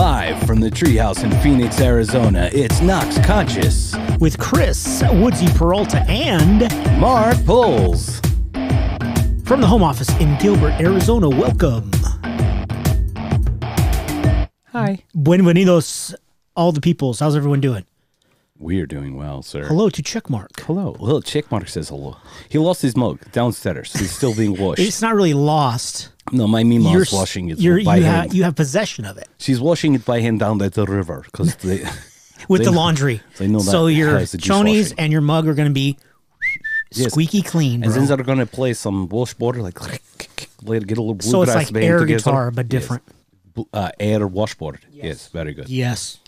Live from the treehouse in Phoenix, Arizona, it's Knocked Conscious. with Chris Woodsy Peralta and Mark Pulls. from the home office in Gilbert, Arizona. Welcome. Hi. Buenvenidos, all the peoples. How's everyone doing? We are doing well, sir. Hello to Checkmark. Hello. Little chick Mark says hello. He lost his mug downstairs. He's still being washed. It's not really lost. No, my Mima You're is washing it you're, by you, hand. ha- you have possession of it She's washing it by hand down at the river because they. with They the know- laundry. they know so that your has chonies and your mug are going to be Yes. squeaky clean. and bro. then they're gonna play some washboard like let get a little so it's bluegrass like band air together. guitar, but Yes. different. Bl- Uh, air washboard. Yes. very good. Yes.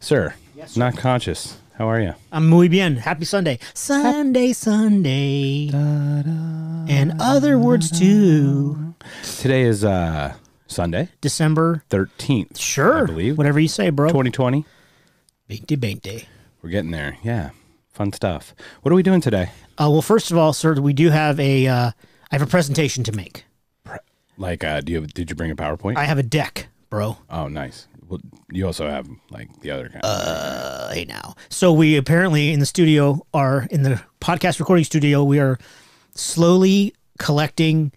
Sir, Yes, Knocked Conscious. How are you? I'm muy bien. Happy Sunday. Sunday, Sunday. And other words too. Today is uh Sunday, December 13th. Sure. I believe. Whatever you say, bro. 2020. Bainty bainty. We're getting there. Yeah. Fun stuff. What are we doing today? Uh, well, first of all, sir, we do have a. Uh, I have a presentation to make. Like, uh, do you have, did you bring a PowerPoint? I have a deck, bro. oh, nice. Well, you also have like the other kind. Uh, hey now. So we apparently in the studio are in the podcast recording studio. We are slowly collecting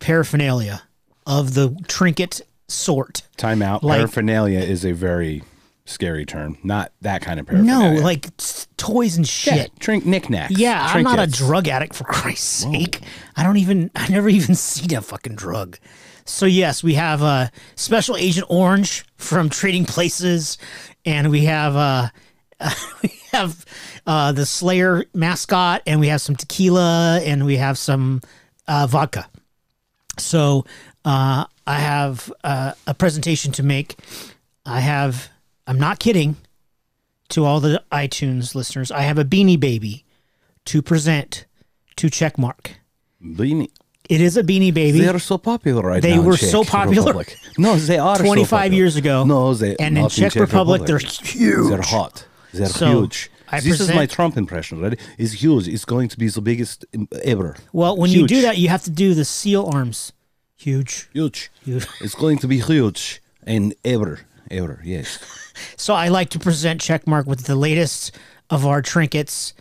paraphernalia of the trinket sort. Time out. like- paraphernalia is a very scary term. Not that kind of paraphernalia. No, like toys and yeah, shit. trink knickknacks. Yeah, I'm not a drug addict for Christ's sake. I don't even I never even seen a fucking drug. So yes, we have uh Special Agent Orange from Trading Places and we have uh we have uh the Slayer mascot and we have some tequila and we have some uh vodka. So uh I have uh, a presentation to make. I have I'm not kidding to all the iTunes listeners. I have a beanie baby to present to Checkmark. Beanie- It is a beanie baby. They are so popular right They now. in were Czech so popular Republic. No, they are. so 25 popular. years ago. No, they and in not Czech, Republic, they're huge. They're hot. They're So, huge. I this is my Trump impression, right? It's huge. It's going to be the biggest ever. Well, when you do that, you have to do the seal arms. Huge. Huge. Huge. It's going to be huge and ever, ever. Yes. So I like to present Checkmark with the latest of our trinkets,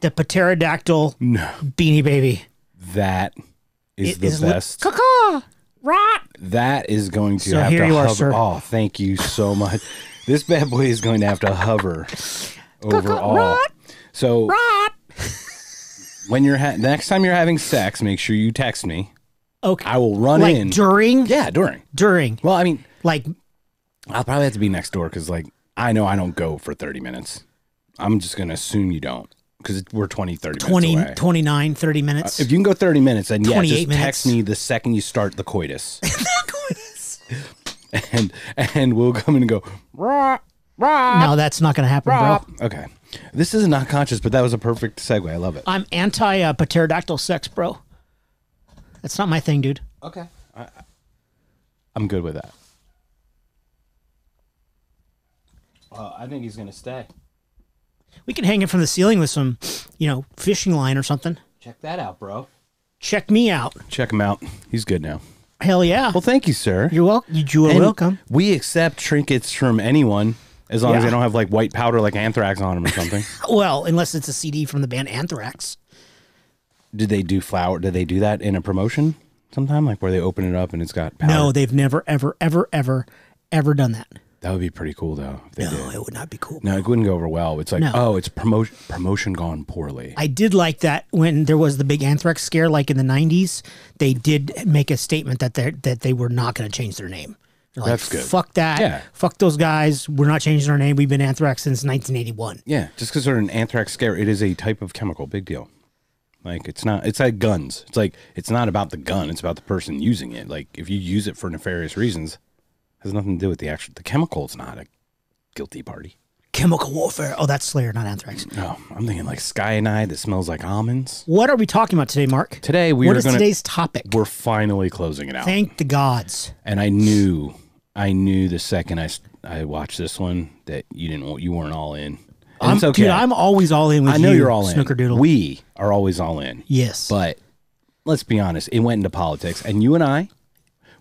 the pterodactyl No, beanie baby. that is It the is li- best. Caw-caw! Right. that is going to So have here to you are, hover. sir. Oh, thank you so much. this bad boy is going to have to hover over all. So Right. when you're ha- the next time you're having sex, make sure you text me. Okay. I will run like in. during? yeah, during. During. Well, I mean, Like I'll probably have to be next door because, like, I know I don't go for 30 minutes. I'm just going to assume you don't because we're 20, 30 20, minutes away. 29, 30 minutes. If you can go 30 minutes, then yeah, 28 just text me the second you start the coitus. and and we'll come in and go, rah, rah, no, that's not going to happen, rah. bro. Okay. This is Knocked Conscious, but that was a perfect segue. I love it. I'm anti uh, pterodactyl sex, bro. That's not my thing, dude. Okay. I, I'm good with that. Uh, I think he's going to stay. We can hang it from the ceiling with some, you know, fishing line or something. Check that out, bro. Check me out. Check him out. He's good now. Hell yeah. Well, thank you, sir. You're welcome. You are And welcome. We accept trinkets from anyone as long as Yeah. they don't have like white powder like anthrax on them or something. Well, unless it's a CD from the band Anthrax. Did they do flower? Did they do that in a promotion sometime, like where they open it up and it's got powder? No, they've never, ever, ever, ever, ever done that. That would be pretty cool though. If they No, did. it would not be cool. No, it wouldn't go over well. It's like, No. oh, it's promotion promotion gone poorly. I did like that when there was the big anthrax scare, like in the '90s. They did make a statement that they that they were not going to change their name. Like, That's good. Fuck that. Yeah. Fuck those guys. We're not changing our name. We've been anthrax since 1981. yeah, just because they're an anthrax scare, it is a type of chemical. Big deal. Like it's not. It's like guns. It's like it's not about the gun. It's about the person using it. Like if you use it for nefarious reasons, has nothing to do with the actual. The chemical is not a guilty party. Chemical warfare. Oh, that's Slayer, not anthrax. No, I'm thinking like cyanide that smells like almonds. What are we talking about today, Mark? Today we what are is going to. today's topic? We're finally closing it out. Thank the gods. and I knew, I knew the second I, s- I watched this one that you didn't, you weren't all in. And I'm, it's okay. Dude, I'm always all in with I know you, you're all in. We are always all in. yes. But let's be honest, it went into politics, and you and I,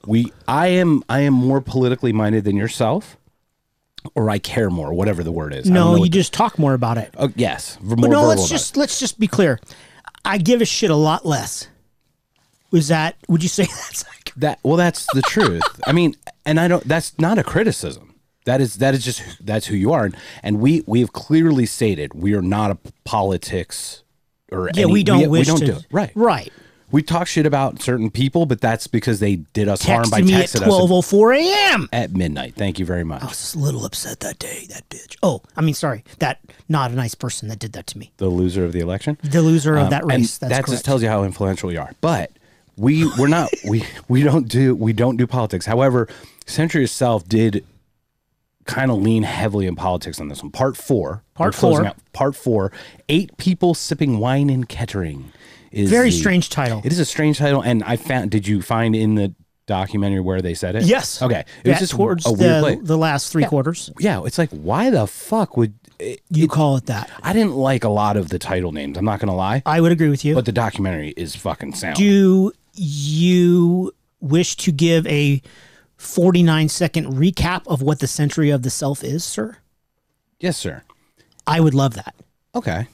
we I am I am more politically minded than yourself, or I care more, whatever the word is. No, you just talk more about it. oh, yes, more But no, let's just let's just be clear. I give a shit a lot less. Was that? Would you say that's like? that. Well, that's the truth. I mean, and I don't. That's not a criticism. That is that is just that's who you are, and, and we we have clearly stated we are not a politics or Yeah, any- we don't wish we don't to. do it. right Right. We talk shit about certain people, but that's because they did us harm by me at texting us twelve oh four a.m. at midnight. Thank you very much. I was a little upset that day. That bitch. Oh, I mean, sorry. That not a nice person that did that to me. The loser of the election. The loser of that Um, race. That's that correct. just tells you how influential we are. But we we're not we we don't do we don't do politics. However, Century itself did kind of lean heavily in politics on this one. Part four. Part closing four. out. Part four. Eight people sipping wine in Kettering. Is Very the- strange title. It is a strange title, and I found. Did you find in the documentary where they said it? yes. Okay. It Yeah, was just towards a weird the place. the last three quarters. Yeah, it's like why the fuck would it, You call it that. I didn't like a lot of the title names. I'm not gonna lie, I would agree with you. but the documentary is fucking sound. Do you wish to give a 49 second recap of what the century of the self is, sir? yes, sir. I would love that. Okay.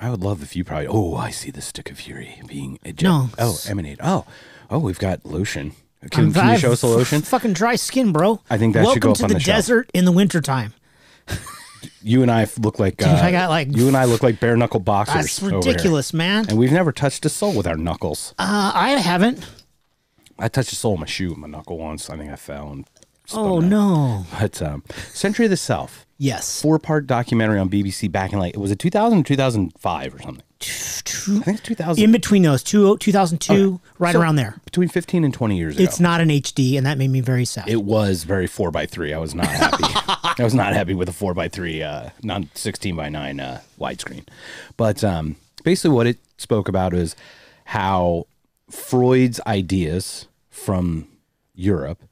I would love if you probably. Oh, I see the stick of fury being. Eject- No. Oh, emanate. Oh, oh, we've got lotion. Can, can you show us the f- lotion? fucking dry skin, bro. I think that should Welcome go up to on the, the desert in the wintertime. You and I look like. Uh, I got, like, You and I look like bare knuckle boxers. That's ridiculous, man. And we've never touched a soul with our knuckles. Uh, I haven't. I touched a soul of my shoe with my knuckle once. I think I fell and. Oh out. no. But um, Century of the Self, Yes. four part documentary on BBC back in like was it 2000 or 2005 or something? I think it's 2000. In between those, two, 2002, right So, around there. Between 15 and 20 years ago. It's not an HD, and that made me very sad. It was very four by three. I was not happy. I was not happy with a four by three, uh, non sixteen by nine uh, widescreen. But um, basically, what it spoke about is how Freud's ideas from Europe,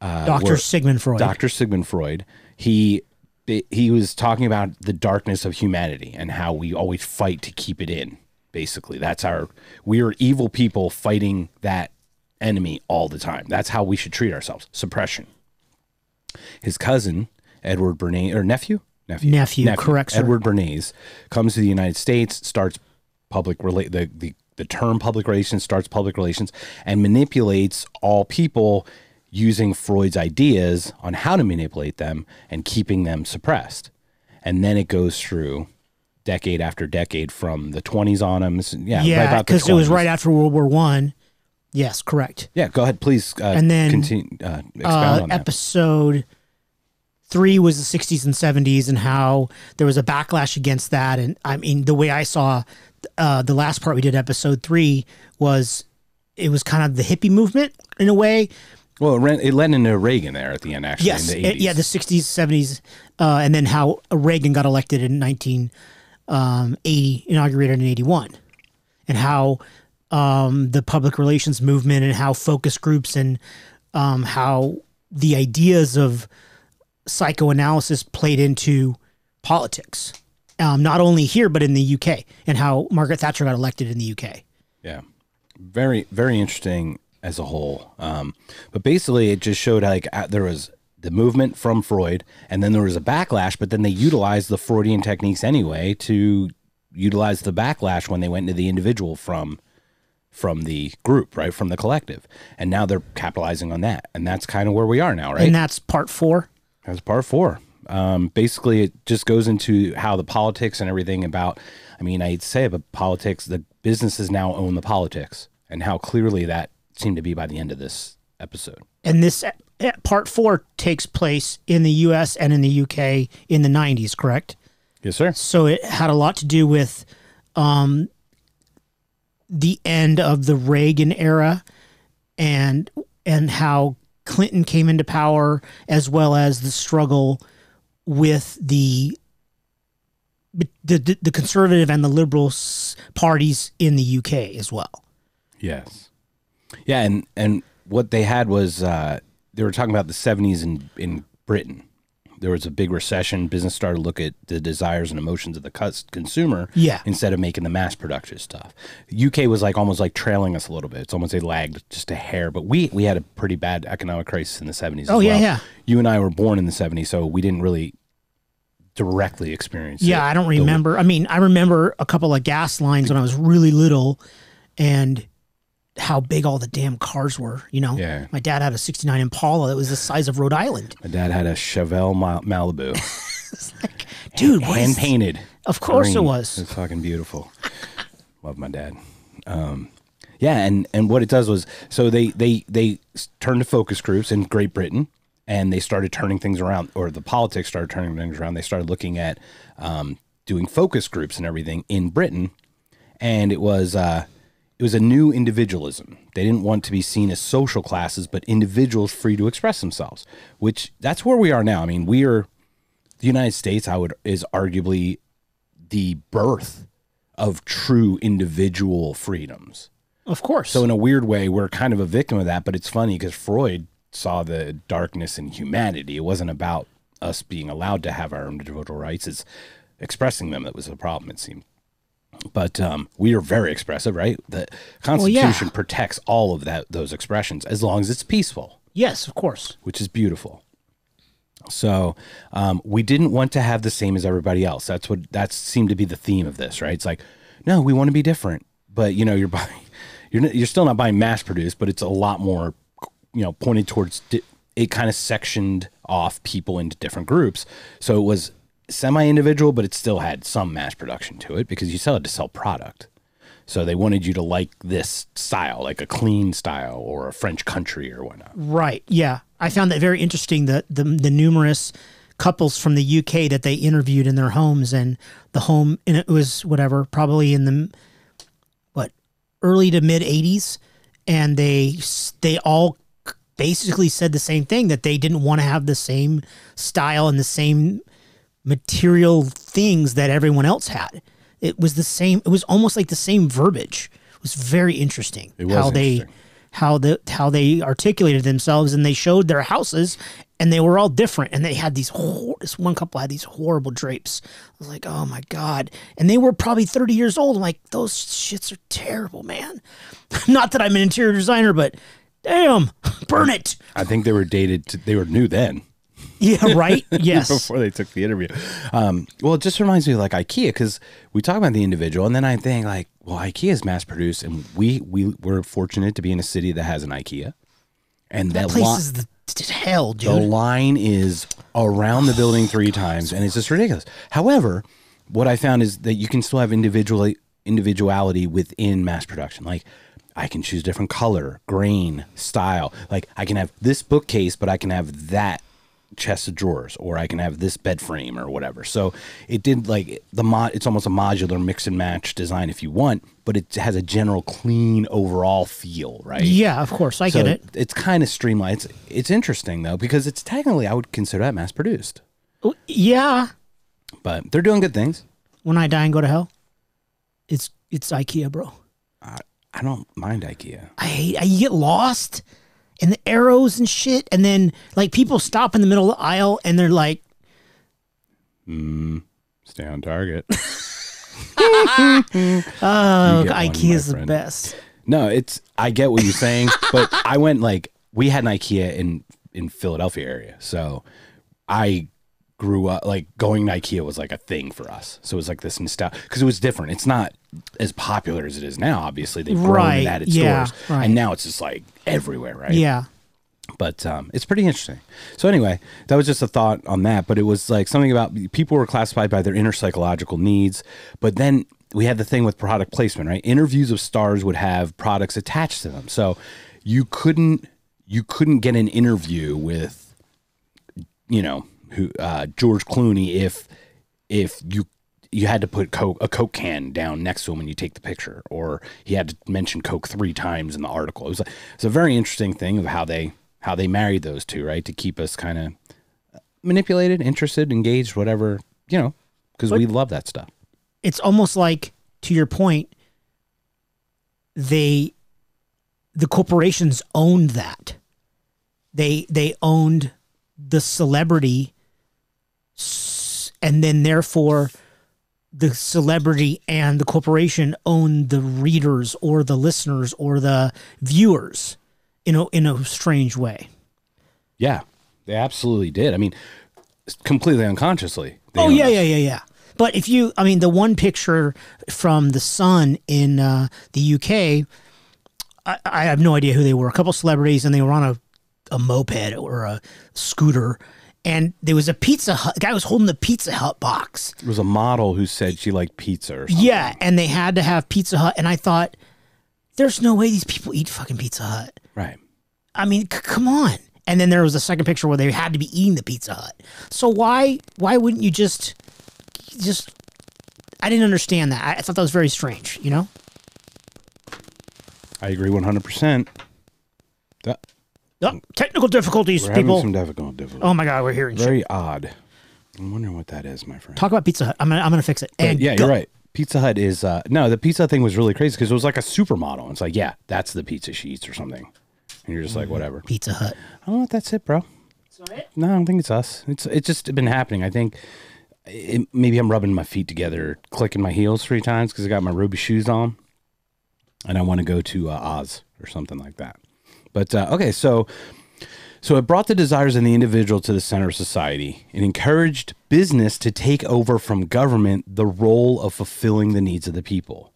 Dr. Sigmund Freud. Dr. Sigmund Freud, he he was talking about the darkness of humanity and how we always fight to keep it in. Basically, that's our we are evil people fighting that enemy all the time. That's how we should treat ourselves. Suppression. His cousin Edward Bernays or nephew, nephew, Nephew, correct, sir. Edward Bernays comes to the United States, starts public relate the, the the term public relations starts public relations and manipulates all people using Freud's ideas on how to manipulate them and keeping them suppressed. And then it goes through decade after decade from the 20s on him. Yeah, yeah, because it was right after World War One. Yes, correct. Yeah, go ahead, please. Uh, And then, continue, uh, expound Uh, on that. episode three was the 60s and 70s, and how there was a backlash against that. And I mean, the way I saw uh, the last part we did, episode three, was it was kind of the hippie movement in a way. Well, it, ran, it led into Reagan there at the end, actually. Yes, in the 80s. it- yeah, the 60s, 70s, uh, and then how Reagan got elected in 1980, inaugurated in 81, and how um, the public relations movement and how focus groups and um, how the ideas of psychoanalysis played into politics, um, not only here but in the UK, and how Margaret Thatcher got elected in the UK. Yeah, very very interesting as a whole. Um, but basically, it just showed like uh, there was the movement from Freud, and then there was a backlash. But then they utilized the Freudian techniques anyway to utilize the backlash when they went into the individual from from the group, right, from the collective, and now they're capitalizing on that, and that's kind of where we are now, right? And that's part four. That's part four. Um, basically, it just goes into how the politics and everything about. I mean, I'd say but politics, the businesses now own the politics, and how clearly that seemed to be by the end of this episode. and this uh, part four takes place in the U.S. and in the U.K. in the '90s, correct? Yes, sir. So it had a lot to do with um, the end of the Reagan era and and how Clinton came into power, as well as the struggle with the the, the, the conservative and the liberal parties in the UK as well. Yes. Yeah, and and what they had was uh, they were talking about the '70s in in Britain. there was a big recession. Business started to look at the desires and emotions of the cus- consumer Yeah. instead of making the mass production stuff. UK was like almost like trailing us a little bit. It's almost they lagged just a hair, but we we had a pretty bad economic crisis in the 70s. Oh, as yeah, well. yeah. You and I were born in the 70s, so we didn't really directly experience it. Yeah, I don't The- remember. I mean, I remember a couple of gas lines when I was really little and how big all the damn cars were, you know? Yeah. My dad had a 69 Impala that was the size of Rhode Island. My dad had a Chevelle Ma- Malibu, Dude, what hand painted. Of course it was. It's fucking beautiful. Love my dad. Um, yeah, and and what it does was so they they they turned to focus groups in Great Britain, and they started turning things around, or the politics started turning things around. They started looking at um, doing focus groups and everything in Britain, and it was uh, it was a new individualism. They didn't want to be seen as social classes, but individuals free to express themselves. Which that's where we are now. I mean, we are the United States. I would is arguably the birth of true individual freedoms. Of course. So in a weird way, we're kind of a victim of that. But it's funny because Freud saw the darkness in humanity. It wasn't about us being allowed to have our individual rights. It's expressing them that was the problem. It seemed. But um, we are very expressive, right? The yeah. Constitution protects all of that those expressions as long as it's peaceful yes, of course. which is beautiful. So um, we didn't want to have the same as everybody else. That's what that seemed to be the theme of this, right? It's like, no, we want to be different, but you know, you're buying, you're you're still not buying mass produced, but it's a lot more, you know, pointed towards. Di- it kind of sectioned off people into different groups, so it was semi-individual, but it still had some mass production to it because you still had to sell product. So they wanted you to like this style, like a clean style or a French country or whatnot. Right. Yeah. I found that very interesting the, the the numerous couples from the UK that they interviewed in their homes and the home and it was whatever probably in the what early to mid 80s and they they all basically said the same thing that they didn't want to have the same style and the same material things that everyone else had. It was the same. It was almost like the same verbiage. It was very interesting It was how they how the how they articulated themselves and they showed their houses and they were all different and they had these hor- this one couple had these horrible drapes. I was like, oh my god! And they were probably thirty years old. I'm like, those shits are terrible, man. Not that I'm an interior designer, but damn, burn it. I think they were dated. To, they were new then. Yeah, right. Yes. before they took the interview. Um, well, it just reminds me of like IKEA because we talk about the individual, and then I think like, well, IKEA is mass produced, and we we we're fortunate to be in a city that has an IKEA, and that, Place li- is the hell, the line is around the building three times, and it's just ridiculous. However, what I found is that you can still have individual individuality within mass production, like. I can choose different color, grain, style. Like I can have this bookcase, but I can have that chest of drawers or I can have this bed frame or whatever. So it did like the mod it's almost a modular mix and match design if you want, but it has a general clean overall feel, right? Yeah, of course, I So get it. It's kind of streamlined. It's it's interesting though because it's technically I would consider that mass produced. Yeah, But they're doing good things. when I die and go to hell, it's it's IKEA, bro. I, I don't mind IKEA. I hate. I, you get lost in the arrows and shit, and then like people stop in the middle of the aisle and they're like, mm, Stay on target. "Oh, You get one, IKEA's my the best." No, it's I get what you're saying, but I went like we had an IKEA in in Philadelphia area, so I grew up like going to IKEA was like a thing for us. So it was like this nostalgia because it was different. It's not as popular as it is now. Obviously, they've grown Right, at its yeah, stores, right. and now it's just like everywhere, right? Yeah, but um, it's pretty interesting. So anyway, that was just a thought on that. But it was like something about people were classified by their inner psychological needs. But then we had the thing with product placement, right? Interviews of stars would have products attached to them, so you couldn't you couldn't get an interview with you know who uh, George Clooney if if you you had to put coke a coke can down next to him when you take the picture or he had to mention coke three times in the article. It was a, it's a very interesting thing of how they how they married those two right? To keep us kind of manipulated interested engaged whatever you know because we love that stuff. It's almost like to your point, they the corporations owned that. They they owned the celebrity and then therefore the celebrity and the corporation own the readers or the listeners or the viewers in a, in a strange way. Yeah, they absolutely did. I mean, completely unconsciously. Oh yeah, us. yeah, yeah, yeah. But if you, I mean, the one picture from the Sun in uh, the UK, I, I have no idea who they were. A couple celebrities, and they were on a, a moped or a scooter, and there was a Pizza Hut. The guy was holding the Pizza Hut box. There was a model who said she liked pizza or something. Yeah, and they had to have Pizza Hut, and I thought, there's no way these people eat fucking Pizza Hut. Right. I mean, c- come on. And then there was a second picture where they had to be eating the Pizza Hut. So why why wouldn't you just just I didn't understand that. I, I thought that was very strange, you know? I agree 100%. That, Oh, technical difficulties, we're people. having some difficult difficulty. oh my god, we're hearing shit. Very odd. I'm wondering what that is, my friend. Talk about Pizza Hut. I'm gonna, I'm gonna fix it. But And yeah, go. you're right. Pizza Hut is uh no, the pizza thing was really crazy because it was like a supermodel. It's like, yeah, that's the pizza she eats or something. And you're just like, whatever. Pizza Hut. I don't know if that's it, bro. Is it? No, I don't think it's us. It's it's just been happening. I think it, maybe I'm rubbing my feet together, clicking my heels three times because I got my ruby shoes on, and I want to go to uh, Oz or something like that. But uh, okay, so so it brought the desires of the individual to the center of society. It encouraged business to take over from government the role of fulfilling the needs of the people.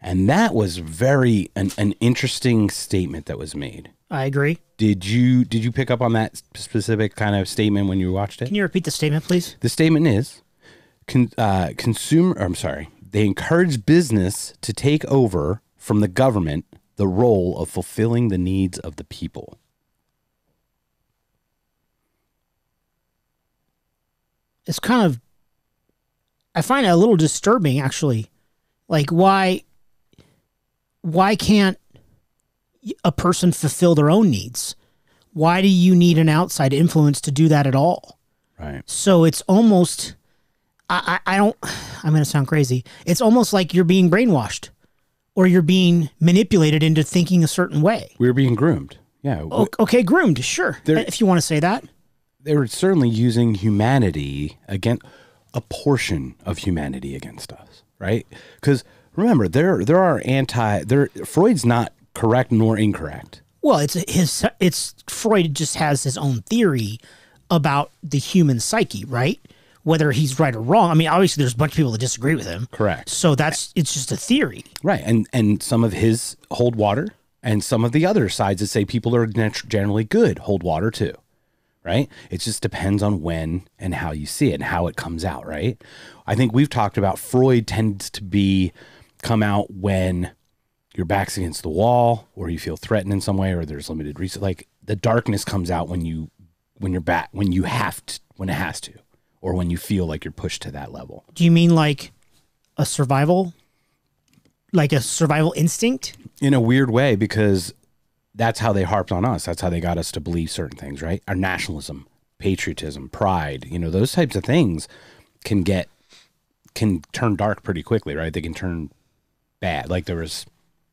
And that was very an, an interesting statement that was made. I agree. Did you did you pick up on that specific kind of statement when you watched it? Can you repeat the statement, please? The statement is, con, uh, consumer. I'm sorry. They encourage business to take over from the government the role of fulfilling the needs of the people. It's kind of I find it a little disturbing actually. Like why why can't a person fulfill their own needs? Why do you need an outside influence to do that at all? Right. So it's almost, I, I, I don't, I'm going to sound crazy. It's almost like you're being brainwashed or you're being manipulated into thinking a certain way. We were being groomed. Yeah. O- Okay, groomed, sure. There- if you want to say that. They were certainly using humanity against a portion of humanity against us, right? Because remember, there there are anti. There Freud's not correct nor incorrect. Well, it's his, it's Freud just has his own theory about the human psyche, right? Whether he's right or wrong. I mean, obviously, there's a bunch of people that disagree with him. Correct. So that's, it's just a theory. Right. And and some of his hold water, and some of the other sides that say people are generally good hold water too. Right. It just depends on when and how you see it and how it comes out. Right. I think we've talked about Freud tends to be come out when your back's against the wall or you feel threatened in some way or there's limited reason. Like the darkness comes out when you when you're back when you have to when it has to or when you feel like you're pushed to that level. Do you mean like a survival, like a survival instinct? in a weird way because that's how they harped on us. That's how they got us to believe certain things, right? Our nationalism, patriotism, pride, you know, those types of things can get can turn dark pretty quickly, right? They can turn bad. Like there was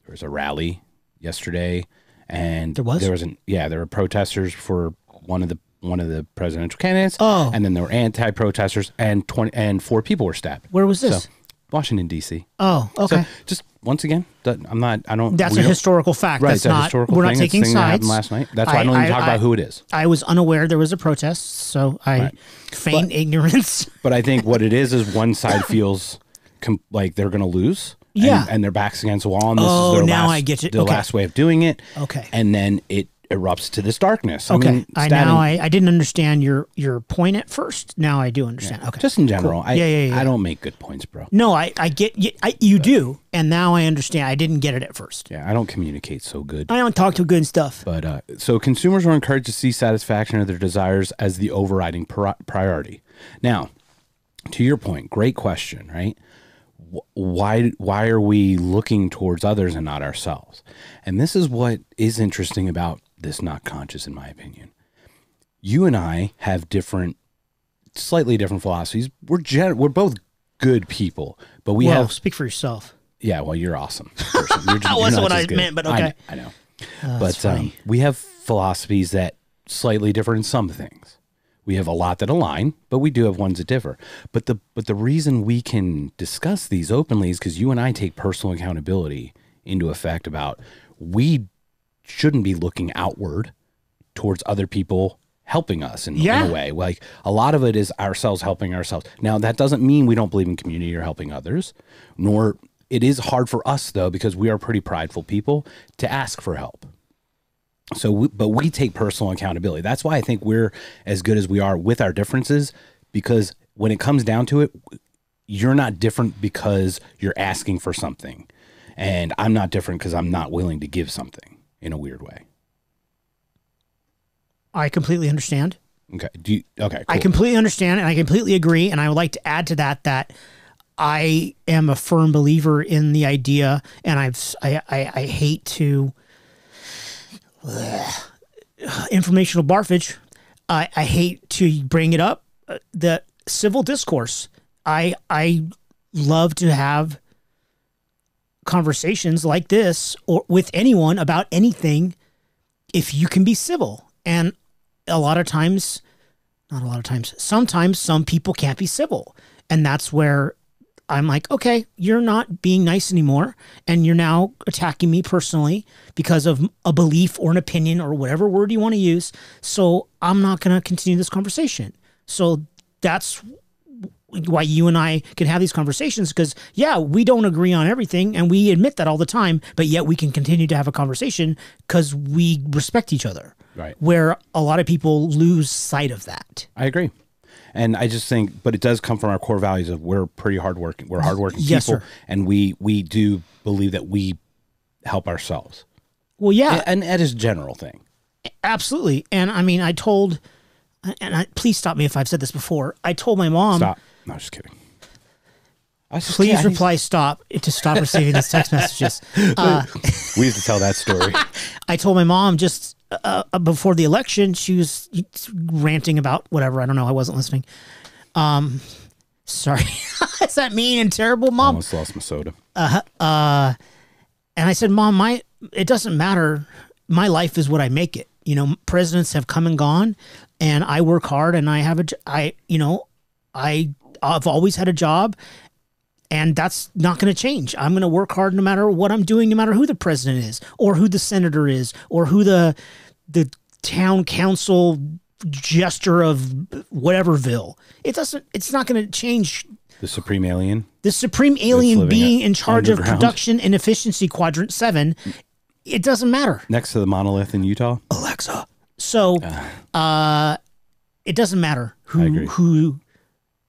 there was a rally yesterday and There was? there was an yeah, there were protesters for one of the one of the presidential candidates. Oh. And then there were anti protesters and twenty and four people were stabbed. Where was this? So Washington DC. oh, okay. So just once again, that- I'm not. I don't. That's a don't- historical fact. Right, That's not. historical we're thing. not taking thing that happened sides. last night. That's why I don't even talk about who it is. I was unaware there was a protest, so I Right. feigned ignorance. But I think what it is is one side feels com- like they're going to lose. and- Yeah. and, their backs against the wall. And this Oh, is their now last, I get it. The Okay. last way of doing it. Okay. And then it erupts to this darkness. I Okay, mean, I now I, I didn't understand your your point at first. Now I do understand. Okay, just in general. I, Yeah, yeah, yeah. I don't make good points, bro. no, I I get you, I, you do, and now I understand. I didn't get it at first. Yeah, I don't communicate so good. I don't talk to good stuff. But uh, so consumers are encouraged to see satisfaction of their desires as the overriding pri- priority. Now, to your point, great question, right? Why why are we looking towards others and not ourselves? And this is what is interesting about this Knocked Conscious, in my opinion. You and I have different, slightly different philosophies. We're gen- we're both good people, but we well, have speak for yourself. yeah, well, you're awesome. You're just, That you're wasn't what I good. meant, but I- okay. I, know. Oh, but um, we have philosophies that slightly differ in some things. We have a lot that align, but we do have ones that differ. But the but the reason we can discuss these openly is because you and I take personal accountability into effect about we shouldn't be looking outward towards other people helping us in, Yeah. in a way. Like a lot of it is ourselves helping ourselves. Now that doesn't mean we don't believe in community or helping others, nor it is hard for us though because we are pretty prideful people to ask for help. So, we, but we take personal accountability. That's why I think we're as good as we are with our differences because when it comes down to it, you're not different because you're asking for something. And I'm not different because I'm not willing to give something in a weird way. I completely understand. Okay. Do you, okay. I completely understand and I completely agree. And I would like to add to that that I am a firm believer in the idea, and I've I I, I hate to informational barfage. I, I hate to bring it up. uh, The civil discourse. I I love to have conversations like this or with anyone about anything if you can be civil. And a lot of times not a lot of times. Sometimes some people can't be civil. And that's where I'm like, okay, you're not being nice anymore. And you're now attacking me personally because of a belief or an opinion or whatever word you want to use. So I'm not going to continue this conversation. So that's why you and I can have these conversations because, yeah, we don't agree on everything and we admit that all the time, but yet we can continue to have a conversation because we respect each other. Right. Where a lot of people lose sight of that. I agree. And I just think, but it does come from our core values of we're pretty hardworking. We're hardworking Yes, people, sir. and we we do believe that we help ourselves. Well, yeah, and that is a general thing. absolutely. And I mean, I told, and I, please stop me if I've said this before. I told my mom, Stop. No, just kidding. I was just please kidding. I reply stop to stop receiving these text messages. Uh, We used to tell that story. I told my mom just uh, uh, before the election, she was ranting about whatever. I don't know. I wasn't listening. Um, sorry. Is that mean and terrible, mom? Almost lost my soda. Uh. And I said, Mom, my it doesn't matter. My life is what I make it. You know, presidents have come and gone, and I work hard, and I have a, I, you know, I I've always had a job, and that's not going to change. I'm going to work hard no matter what I'm doing, no matter who the president is, or who the senator is, or who the the town council gesture of whateverville. It doesn't. It's not going to change The Supreme Alien. the supreme alien being in charge of production and efficiency quadrant seven, it doesn't matter. Next to the monolith in Utah. Alexa. So, uh, it doesn't matter who who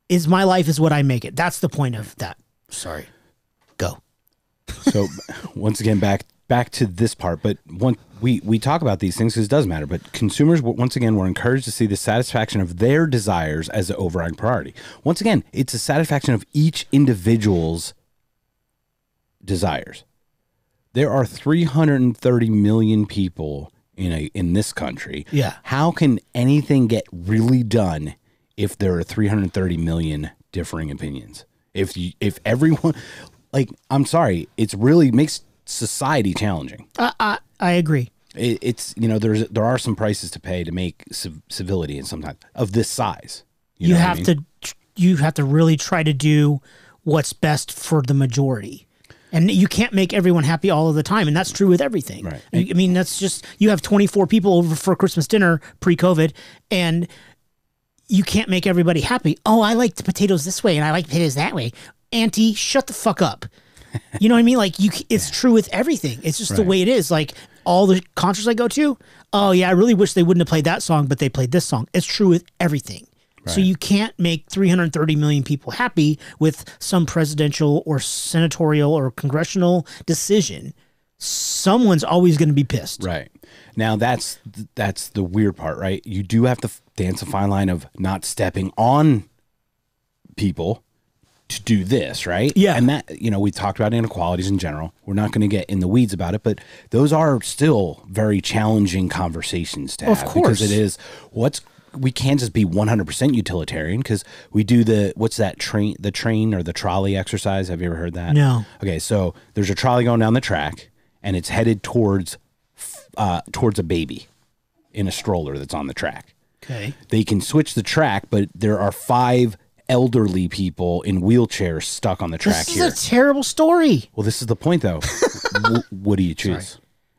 is my life is what I make it. That's the point of that. Sorry. Go. So once again, back back to this part. But one, we we talk about these things because it does matter. But consumers, once again, were encouraged to see the satisfaction of their desires as the overriding priority. Once again, it's a satisfaction of each individual's desires. There are 330 million people in a in this country. Yeah. How can anything get really done if there are 330 million differing opinions? If you, if everyone like I'm sorry, it's really makes society challenging. I I, I agree. It, it's you know there's there are some prices to pay to make civ- civility and sometimes of this size. You, know what I have mean? to you have to really try to do what's best for the majority. And you can't make everyone happy all of the time, and that's true with everything. Right. I I mean, that's just you have 24 people over for Christmas dinner pre-COVID, and you can't make everybody happy. Oh, I like the potatoes this way, and I like potatoes that way. Auntie, shut the fuck up. You know what I mean? Like you, c- it's true with everything. It's just the way it is. Like all the concerts I go to. Oh yeah, I really wish they wouldn't have played that song, but they played this song. It's true with everything. So you can't make 330 million people happy with some presidential or senatorial or congressional decision. Someone's always going to be pissed. Right. Now that's that's the weird part, right? You do have to dance a fine line of not stepping on people to do this, right? Yeah. And that you know, we talked about inequalities in general. We're not going to get in the weeds about it, but those are still very challenging conversations to Of have course. because it is what's we can't just be 100% utilitarian because we do the what's that train the train or the trolley exercise have you ever heard that No. okay so there's a trolley going down the track and it's headed towards uh, towards a baby in a stroller that's on the track. Okay. They can switch the track, but there are five elderly people in wheelchairs stuck on the track This here. is a terrible story. well, this is the point, though. W- what do you choose?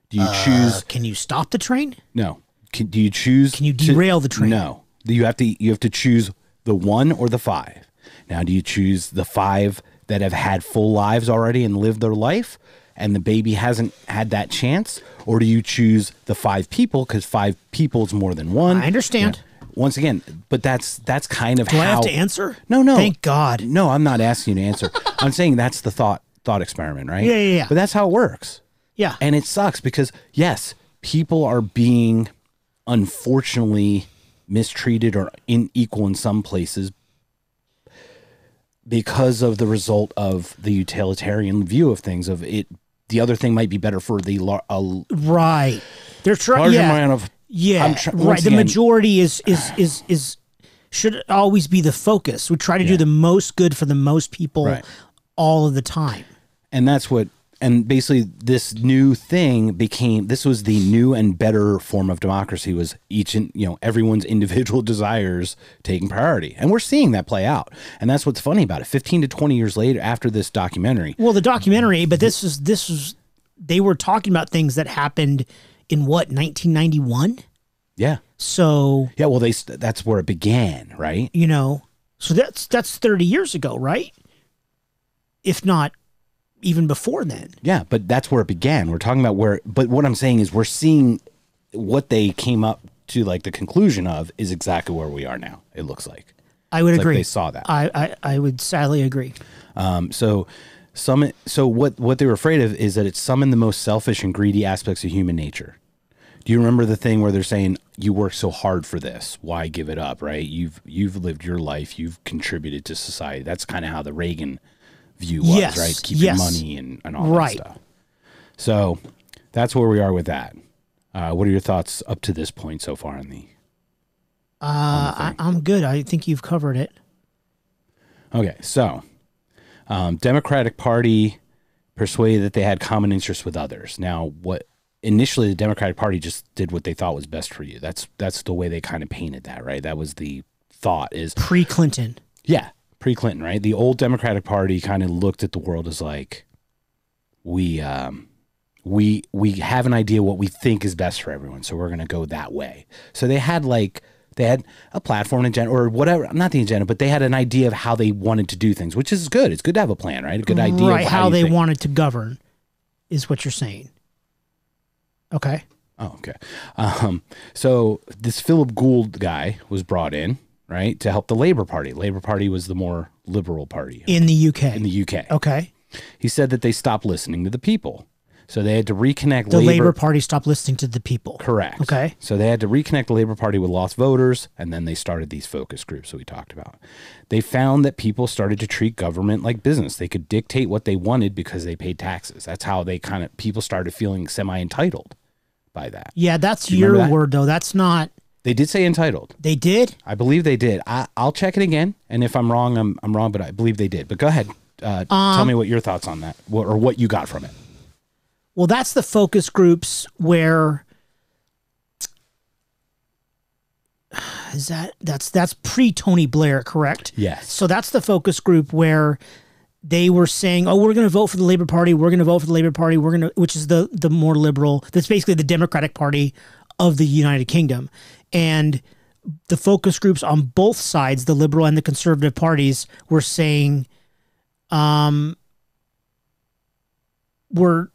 Do you choose Uh, can you stop the train? no? Can, do you choose? Can you to- derail the train? No. You have to. You have to choose the one or the five. Now, do you choose the five that have had full lives already and lived their life, and the baby hasn't had that chance, or do you choose the five people because five people is more than one? I understand. Once again, but that's that's kind of Do how I have to answer? No, no. Thank God. No, I'm not asking you to answer. I'm saying that's the thought thought experiment, right? Yeah, yeah, yeah. But that's how it works. Yeah. And it sucks because yes, people are being unfortunately mistreated or unequal in some places because of the result of the utilitarian view of things of it the other thing might be better for the lar- a right. They're trying. Yeah. amount of Yeah, tr- right. The again- majority is is is is should always be the focus. We try to do the most good for the most people Right. all of the time. and that's what and basically this new thing became this was the new and better form of democracy was each and you know everyone's individual desires taking priority. And we're seeing that play out. And that's what's funny about it. 15 to 20 years later after this documentary Well, the documentary, but this is this was they were talking about things that happened in what 1991. yeah. So yeah well they that's where it began right? you know, so that's that's 30 years ago, right? If not even before then. yeah but that's where it began we're talking about where but what i'm saying is we're seeing what they came up to like the conclusion of is exactly where we are now it looks like I would It's like agree. they saw that I, I I would sadly agree. Um, so some so what what they were afraid of is that it summoned the most selfish and greedy aspects of human nature. Do you remember the thing where they're saying you work so hard for this, why give it up, right? You've you've lived your life, you've contributed to society. That's kind of how the Reagan view was, Yes, right? Keeping yes. money and, and all Right. that stuff. So that's where we are with that. Uh, what are your thoughts up to this point so far on the Uh, I, I'm good. I think you've covered it. Okay, so um, Democratic Party persuaded that they had common interests with others. Now, what initially the Democratic Party just did what they thought was best for you. That's that's the way they kind of painted that, right? That was the thought is Pre Clinton. yeah, pre Clinton, right? The old Democratic Party kind of looked at the world as like we um we we have an idea what we think is best for everyone, so we're going to go that way. So they had like they had a platform agenda or whatever, not the agenda, but they had an idea of how they wanted to do things, which is good. It's good to have a plan, right? A good idea right. of How, you they think. wanted to govern is what you're saying. Okay. Oh, okay. Um, so this Philip Gould guy was brought in, right, to help the Labor Party. Labor Party was the more liberal party In the UK. in the UK. okay. He said that they stopped listening to the people. So they had to reconnect The labor, Labor Party stopped listening to the people. Correct. Okay. So they had to reconnect the Labor Party with lost voters, and then they started these focus groups that we talked about. They found that people started to treat government like business. They could dictate what they wanted because they paid taxes. That's how they kind of people started feeling semi entitled by that. Yeah, that's you your that? word, though. That's not. They did say entitled. They did? I believe they did. I, I'll check it again, and if I'm wrong, I'm I'm wrong. But I believe they did. But go ahead, uh, Um, tell me what your thoughts on that, what, or what you got from it. Well, that's the focus groups where. Is that that's that's pre Tony Blair, correct? Yes. So that's the focus group where they were saying, "Oh, we're going to vote for the Labor Party. We're going to vote for the Labor Party. We're going to," which is the the more liberal. That's basically the Democratic Party of the United Kingdom, and the focus groups on both sides, the liberal and the conservative parties, were saying, um, were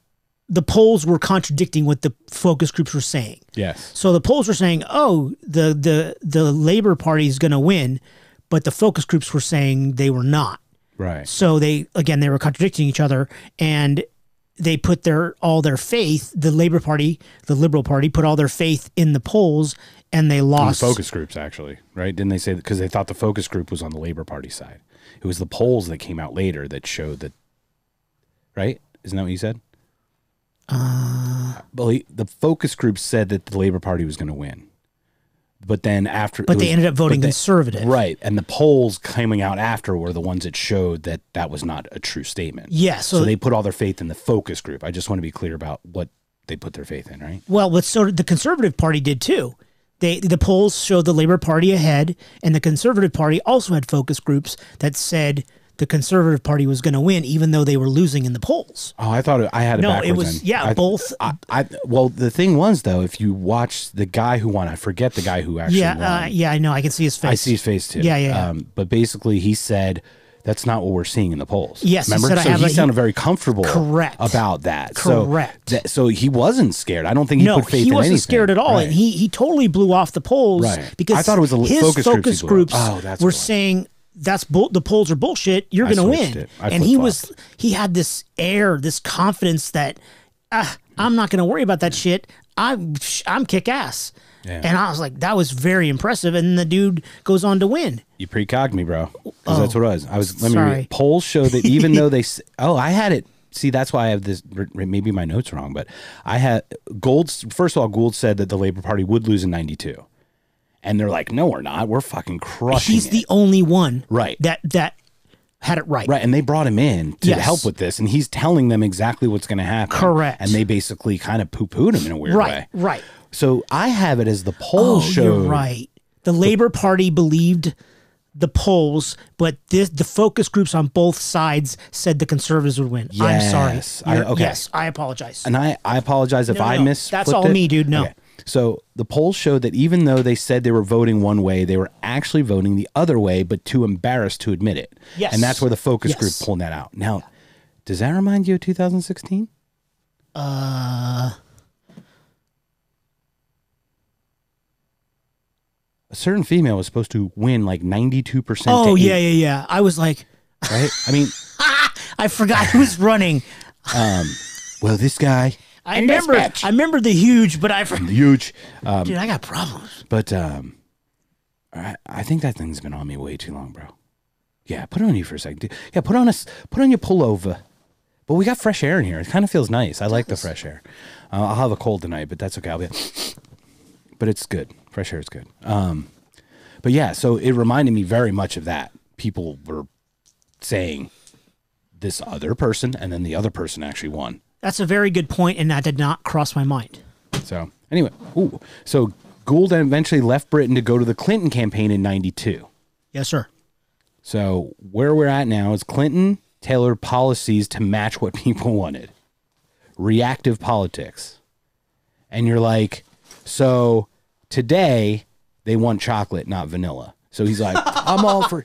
the polls were contradicting what the focus groups were saying. Yes. So the polls were saying, "Oh, the the the Labor Party is going to win," but the focus groups were saying they were not. Right. So they again they were contradicting each other, and they put their all their faith. The Labor Party, the Liberal Party, put all their faith in the polls, and they On the lost. focus groups, actually, right? Didn't they say because they thought the focus group was on the Labor Party side? It was the polls that came out later that showed that, right? Isn't that what you said? Uh, believe the focus group said that the Labor Party was going to win, but then after, But they was- ended up voting they- conservative. right? And the polls coming out after were the ones that showed that that was not a true statement. Yeah. So, So, they put all their faith in the focus group. I just want to be clear about what they put their faith in, right? well, but so the Conservative Party did too. They the polls showed the Labor Party ahead, and the Conservative Party also had focus groups that said the Conservative Party was going to win, even though they were losing in the polls. Oh, I thought it, I had it No, it was then. yeah, I- both. I, I well, the thing was though, if you watch the guy who won, I forget the guy who actually yeah, won. uh, yeah, I know. I can see his face. I see his face too. Yeah, yeah, yeah. Um, but basically, he said that's not what we're seeing in the polls. Yes, he remember? I so have he a- sounded very comfortable. Correct. about that. Correct. So, that, so he wasn't scared. I don't think he no, put faith he in wasn't anything. scared at all, Right. and he he totally blew off the polls Right. because I thought it was a his focus groups he focus up. groups Oh, that's were saying that's bull- the polls are bullshit. You're going to win, and he was he had this air, this confidence that ah, I'm not going to worry about that shit. I'm I'm kick ass. Yeah. And I was like, that was very impressive. And the dude goes on to win. You precogged me, bro. Because that's oh, what it was. I was. Let me Sorry. read. Polls show that even though they. Oh, I had it. See, that's why I have this. Maybe my notes wrong, but I had Gould. First of all, Gould said that the Labor Party would lose in '92, and they're like, "No, we're not. We're fucking crushing He's it." the only one Right. that that had it right. Right, and they brought him in to Yes. help with this, and he's telling them exactly what's going to happen. Correct. And they basically kind of poo pooed him in a weird Right, way. right. So I have it as the Oh, polls show. you're right. The Labor Party believed the polls, but this, the focus groups on both sides said the conservatives would win. I'm sorry. Yes, I- okay. Yes, I apologize. And I, I apologize if No, I no, miss. that's all me, dude. No. So the polls showed that even though they said they were voting one way, they were actually voting the other way, but too embarrassed to admit it. Yes. And that's where the focus Yes. group pulled that out. Now, does that remind you of 2016? Uh, A certain female was supposed to win like 92%. oh to yeah, yeah, yeah. I was like, Right? I mean, I forgot who was running. well, this guy, I remember, I remember the huge, but I, for- huge. Um, dude, I got problems. But um, I, I think that thing's been on me way too long, bro. Yeah, put it on you for a second. dude. Yeah, put on us. Put on your pullover. But we got fresh air in here. It kind of feels nice. I like the fresh air. Uh, I'll have a cold tonight, but that's okay. I'll be. But it's good. Fresh air is good. Um, but yeah, so it reminded me very much of that. People were saying this other person, and then the other person actually won. That's a very good point, and that did not cross my mind. So anyway, ooh, so Gould eventually left Britain to go to the Clinton campaign in '92. Yes, sir. So where we're at now is Clinton tailored policies to match what people wanted. Reactive politics. And you're like, so today they want chocolate, not vanilla. So he's like, I'm all for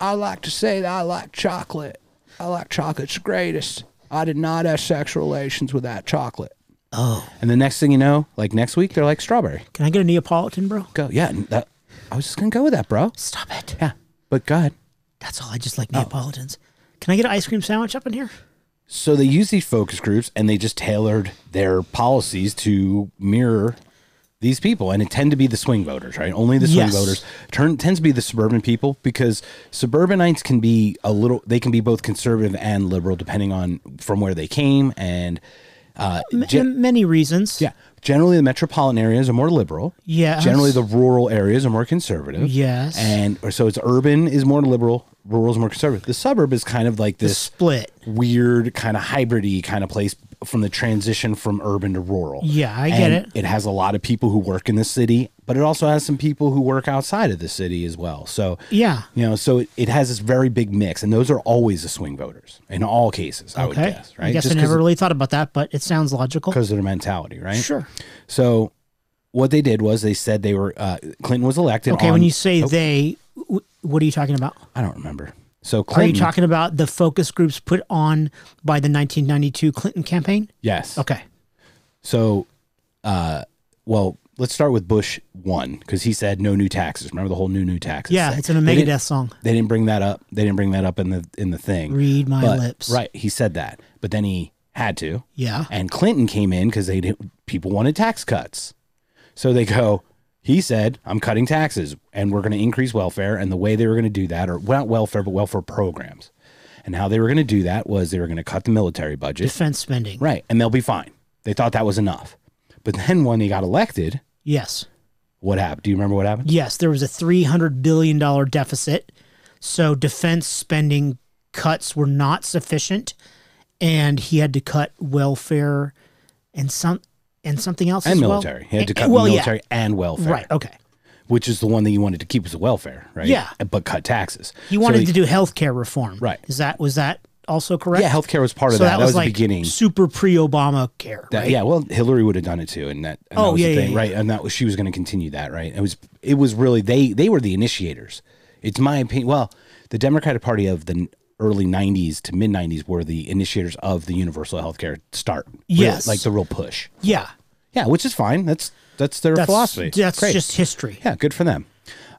I like to say that I like chocolate. I like chocolate's the greatest. I did not have sexual relations with that chocolate. Oh, And the next thing you know, like next week, they're like strawberry. can I get a Neapolitan, bro? Go. Yeah. That, I was just going to go with that, bro. Stop it. Yeah. But go ahead. That's all. I just like oh. Neapolitans. Can I get an ice cream sandwich up in here? So they use these focus groups and they just tailored their policies to mirror these people, and it tend to be the swing voters, right? Only the swing Yes. voters turn tends to be the suburban people because suburbanites can be a little. They can be both conservative and liberal depending on from where they came, and uh, gen- many reasons. yeah, generally the metropolitan areas are more liberal. Yeah, Generally, the rural areas are more conservative. Yes. and or so it's urban is more liberal, rural is more conservative. The suburb is kind of like The this split. weird kind of hybridy kind of place from the transition from urban to rural. Yeah, I get And it. It has a lot of people who work in the city, but it also has some people who work outside of the city as well. So Yeah. you know, so it, it has this very big mix, and those are always the swing voters in all cases. I would Okay. guess, right? I guess I never really thought about that, but it sounds logical. because of their mentality, right? Sure. So what they did was they said they were uh, Clinton was elected. Okay, on- when you say Oh, they, what are you talking about? I don't remember. So Are you talking about the focus groups put on by the 1992 Clinton campaign? yes. Okay. So, uh, well, let's start with Bush one because he said no new taxes. Remember the whole new new taxes? Yeah, thing? it's in a They Megadeth song. They didn't bring that up. They didn't bring that up in the in the thing. Read my But- lips. Right. He said that, but then he had to. Yeah. And Clinton came in because they didn't, people wanted tax cuts. So they go. He said, "I'm cutting taxes, and we're going to increase welfare." And the way they were going to do that, or well, not welfare, but welfare programs, and how they were going to do that was they were going to cut the military budget, Defense spending. right? And they'll be fine. They thought that was enough. But then when he got elected, Yes. what happened? Do you remember what happened? Yes, there was a $300 billion deficit. So defense spending cuts were not sufficient. And he had to cut welfare and some and something else and as well? military. He had to And- cut well, yeah. military and welfare. Right. Okay. Which is the one that you wanted to keep as the welfare, right? Yeah. But cut taxes. He So wanted to do healthcare reform. Right. Is that was that also correct? Yeah, healthcare was part of so that. that, That, was, was, like the beginning. super pre-Obama care. That- right? Yeah, well, Hillary would have done it too, and that, and Oh, that was yeah, the yeah, thing, yeah. right? And that was she was going to continue that, right? It was it was really they they were the initiators. It's my opinion. Well, the Democratic Party of the early '90s to mid '90s were the initiators of the universal health care start. Real- Yes. like the real push. Yeah. Yeah, which is fine. That's that's their That's philosophy. That's Great. just history. Yeah, good for them.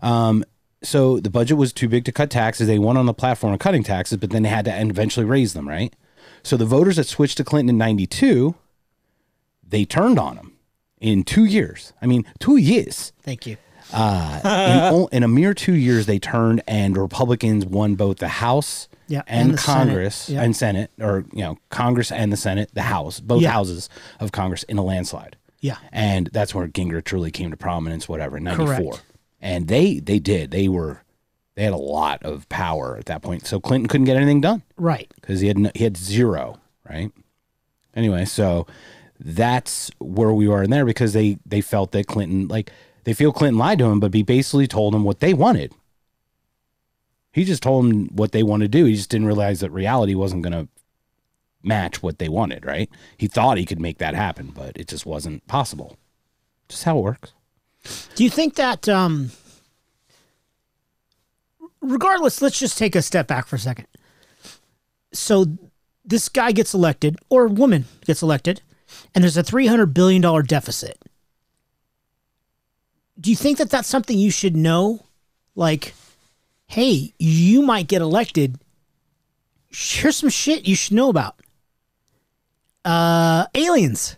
Um, so the budget was too big to cut taxes. They won on the platform of cutting taxes, but then they had to and eventually raise them, right? So the voters that switched to Clinton in 92, they turned on him in two years. I mean, two years. Thank you. Uh, in, in a mere two years, they turned and Republicans won both the House Yeah, and, and the Senate. Congress Yeah. and Senate, or, you know, Congress and the Senate, the House, both Yeah. houses of Congress in a landslide Yeah. and that's where Gingrich truly came to prominence. Whatever, in '94, and they they did they were they had a lot of power at that point. So Clinton couldn't get anything done Right. because he had no, he had zero. Right. Anyway, so that's where we are in there because they they felt that Clinton like they feel Clinton lied to him, but he basically told them what they wanted. He just told them what they wanted to do. He just didn't realize that reality wasn't going to match what they wanted, right? He thought he could make that happen, but it just wasn't possible. Just how it works. Do you think that um regardless, let's just take a step back for a second. So this guy gets elected or woman gets elected and there's a 300 billion dollar deficit. Do you think that that's something you should know? Like hey, you might get elected. Here's some shit you should know about. Uh aliens.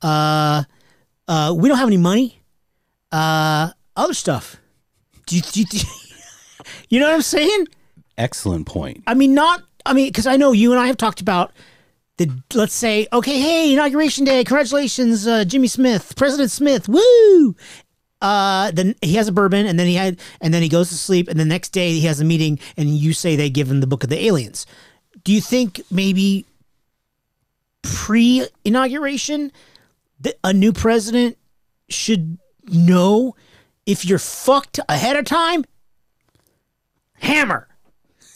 Uh uh, we don't have any money. Uh, other stuff. Do you, do you, do you, you know what I'm saying? Excellent point. I mean, not. I mean, because I know you and I have talked about the. Let's say, okay, hey, inauguration day, congratulations, uh, Jimmy Smith, President Smith, woo. Uh, then he has a bourbon, and then he had, and then he goes to sleep, and the next day he has a meeting, and you say they give him the book of the aliens. Do you think maybe pre inauguration? a new president should know if you're fucked ahead of time? Hammer.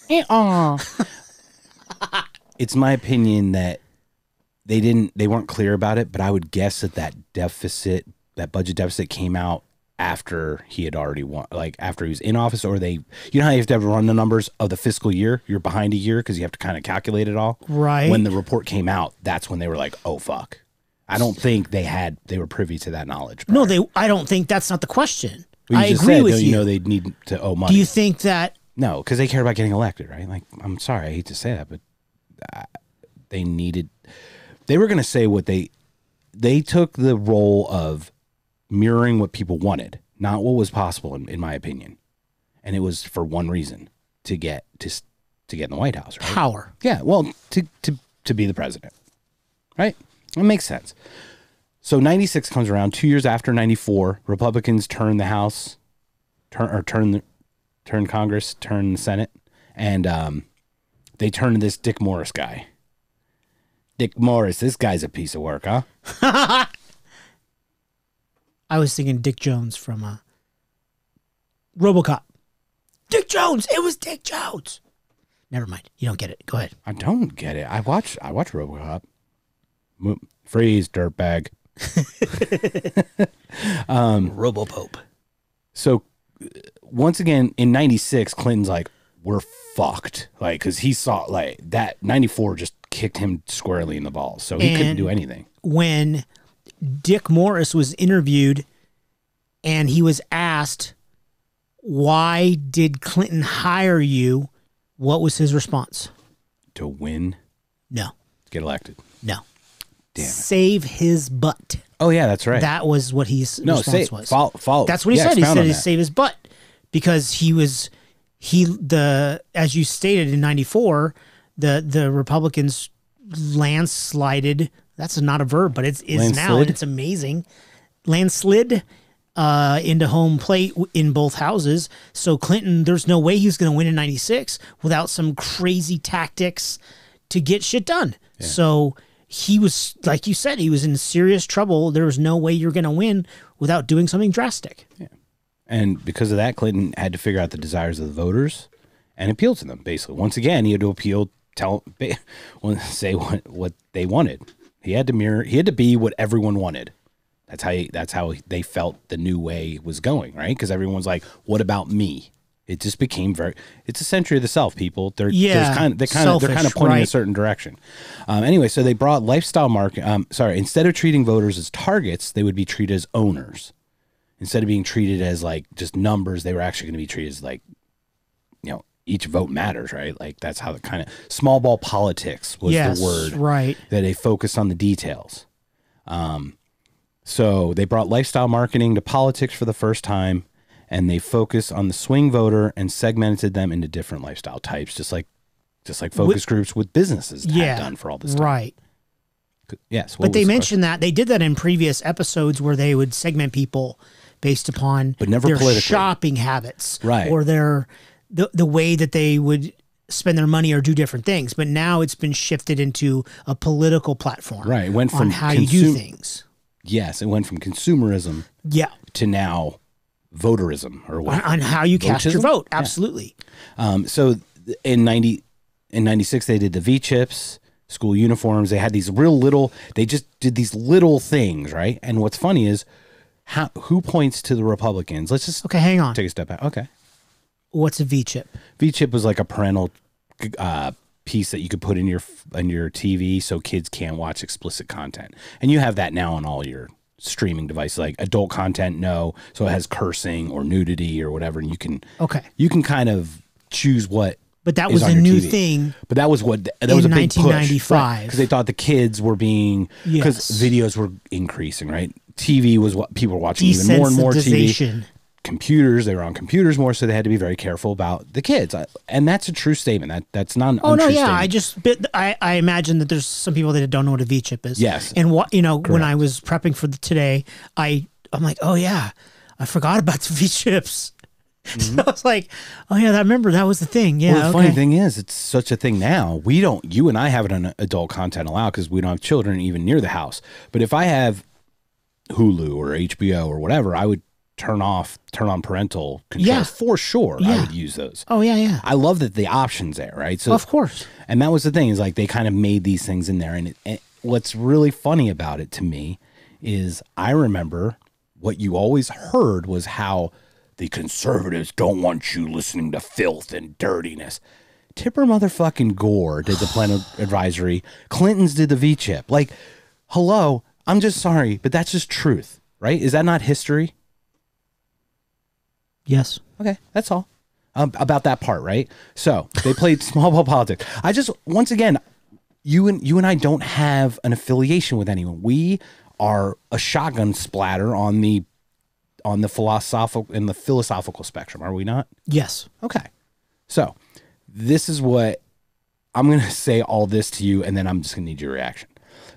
It's my opinion that they didn't they weren't clear about it, but I would guess that that deficit, that budget deficit came out after he had already won, like after he was in office, or they, you know how you have to have run the numbers of the fiscal year. You're behind a year because you have to kind of calculate it all. Right. When the report came out, that's when they were like, "Oh fuck." I don't think they had they were privy to that knowledge. No, they. I don't think that's not the question. Well, you I agree said, with though, you. know they need to owe money. Do you think that? No, because they care about getting elected, right? Like, I'm sorry, I hate to say that, but they needed. They were going to say what they. They took the role of mirroring what people wanted, not what was possible, in, in my opinion, and it was for one reason to get to to get in the White House, right? Power. Yeah, well, to to to be the president, right? It makes sense. So 96 comes around, two years after 94, Republicans turn the House, turn or turn the turn Congress, turn the Senate, and um, they turn to this Dick Morris guy. Dick Morris, this guy's a piece of work, huh? I was thinking Dick Jones from uh, RoboCop. Dick Jones. It was Dick Jones. Never mind. You don't get it. Go ahead. I don't get it. I watch I watch RoboCop. Mo- Freeze, dirtbag. Um, RoboPope. So uh, once again in 96 Clinton's like we're fucked like cuz he saw like that 94 just kicked him squarely in the balls. So he couldn't do anything. when Dick Morris was interviewed and he was asked, Why did Clinton hire you? What was his response? To win, No, get elected. no. Damn it. Save his butt. Oh yeah, that's right. That was what his no, response say was. follow, follow. That's what he Yeah, said. He said to save his butt because he was he the as you stated in '94, the the Republicans landslided. That's not a verb, but it's is now. And it's amazing. Landslid uh, into home plate in both houses. So Clinton, there's no way he was going to win in '96 without some crazy tactics to get shit done. So he was like you said, he was in serious trouble. There was no way you're going to win without doing something drastic. And because of that, Clinton had to figure out the desires of the voters and appeal to them. Basically, once again, he had to appeal, tell, say what what they wanted. He had to mirror. He had to be what everyone wanted. That's how. He, that's how they felt the new way was going, right? Because everyone's like, "What about me?" It just became very. It's a century of the self, people. They're Yeah, kind of they kind of they're kind of pointing a certain direction. Um, anyway, so they brought lifestyle market. Um, sorry, instead of treating voters as targets, they would be treated as owners instead of being treated as like just numbers, they were actually going to be treated as like, you know, each vote matters, right? Like that's how the kind of small ball politics was yes, the word right. that they focused on the details. Um, so they brought lifestyle marketing to politics for the first time, and they focused on the swing voter and segmented them into different lifestyle types, just like just like focus groups with businesses Yeah, have done for all this time. right. Yes, But they the mentioned that they did that in previous episodes where they would segment people based upon But never their politically. shopping habits, Right. Or their the the way that they would spend their money or do different things. But now it's been shifted into a political platform, Right, it went on from how you do things. Yes, it went from consumerism Yeah, to now voterism or what? on how you cast your Votism? vote. Yeah. Absolutely. Um, so in ninety in ninety six they did the V chips, school uniforms. They had these real little. They just did these little things, right? And what's funny is how who points to the Republicans? Let's just Okay, hang on. take a step back. Okay, What's a V chip? V chip was like a parental uh, piece that you could put in your on your TV so kids can't watch explicit content, and you have that now on all your streaming devices like adult content no so it has cursing or nudity or whatever and you can Okay, you can kind of choose what but that was a new TV. thing. But that was what that was a big push 1995. because they thought the kids were being because Yes. videos were increasing, right? TV was what people were watching even more and more TV. Computers, they were on computers more, so they had to be very careful about the kids, I- and that's a true statement. That that's not an Oh no, yeah. statement. I just but I I imagine that there's some people that don't know what a V chip is. Yes. And what you know when I was prepping for the, today, I I'm like, oh yeah, I forgot about the V chips. So I was like, oh yeah, I remember that was the thing. Yeah. Mm-hmm. well, the okay. funny thing is, it's such a thing now. We don't, you and I have it on adult content allowed because we don't have children even near the house. But if I have Hulu or HBO or whatever, I would turn off, turn on parental control Yeah. for sure. I would use those. Oh yeah, yeah. I love that the options there, right? So, of course. and that was the thing is like they kind of made these things in there. And, it, and what's really funny about it to me is I remember what you always heard was how the conservatives don't want you listening to filth and dirtiness. Tipper motherfucking Gore did the plan advisory. Clinton's did the V chip. Like, hello, I'm just sorry, but that's just truth, right? Is that not history? Yes. Okay, that's all um, about that part, right? So they played small ball politics. I just once again, you and you and I don't have an affiliation with anyone. We are a shotgun splatter on the on the philosophical in the philosophical spectrum, are we not? Yes. Okay, so this is what I'm going to say. All this to you, and then I'm just going to need your reaction.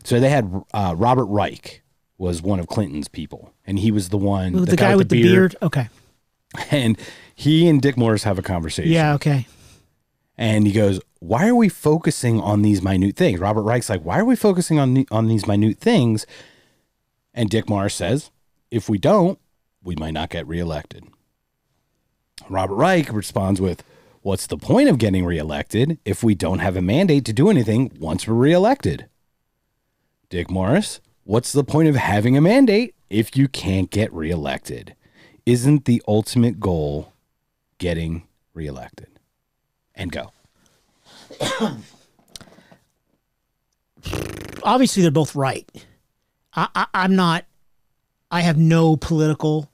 So they had uh, Robert Reich was one of Clinton's people, and he was the one the, guy, with the beard. Okay. and he and Dick Morris have a conversation. Yeah. Okay. And he goes, "Why are we focusing on these minute things?" Robert Reich's like, "Why are we focusing on the, on these minute things?" And Dick Morris says, "If we don't, we might not get reelected." Robert Reich responds with, "What's the point of getting reelected if we don't have a mandate to do anything once we're reelected?" Dick Morris, "What's the point of having a mandate if you can't get reelected? Isn't the ultimate goal getting reelected?" And go. Obviously, they're both right. I, I'm not. I have no political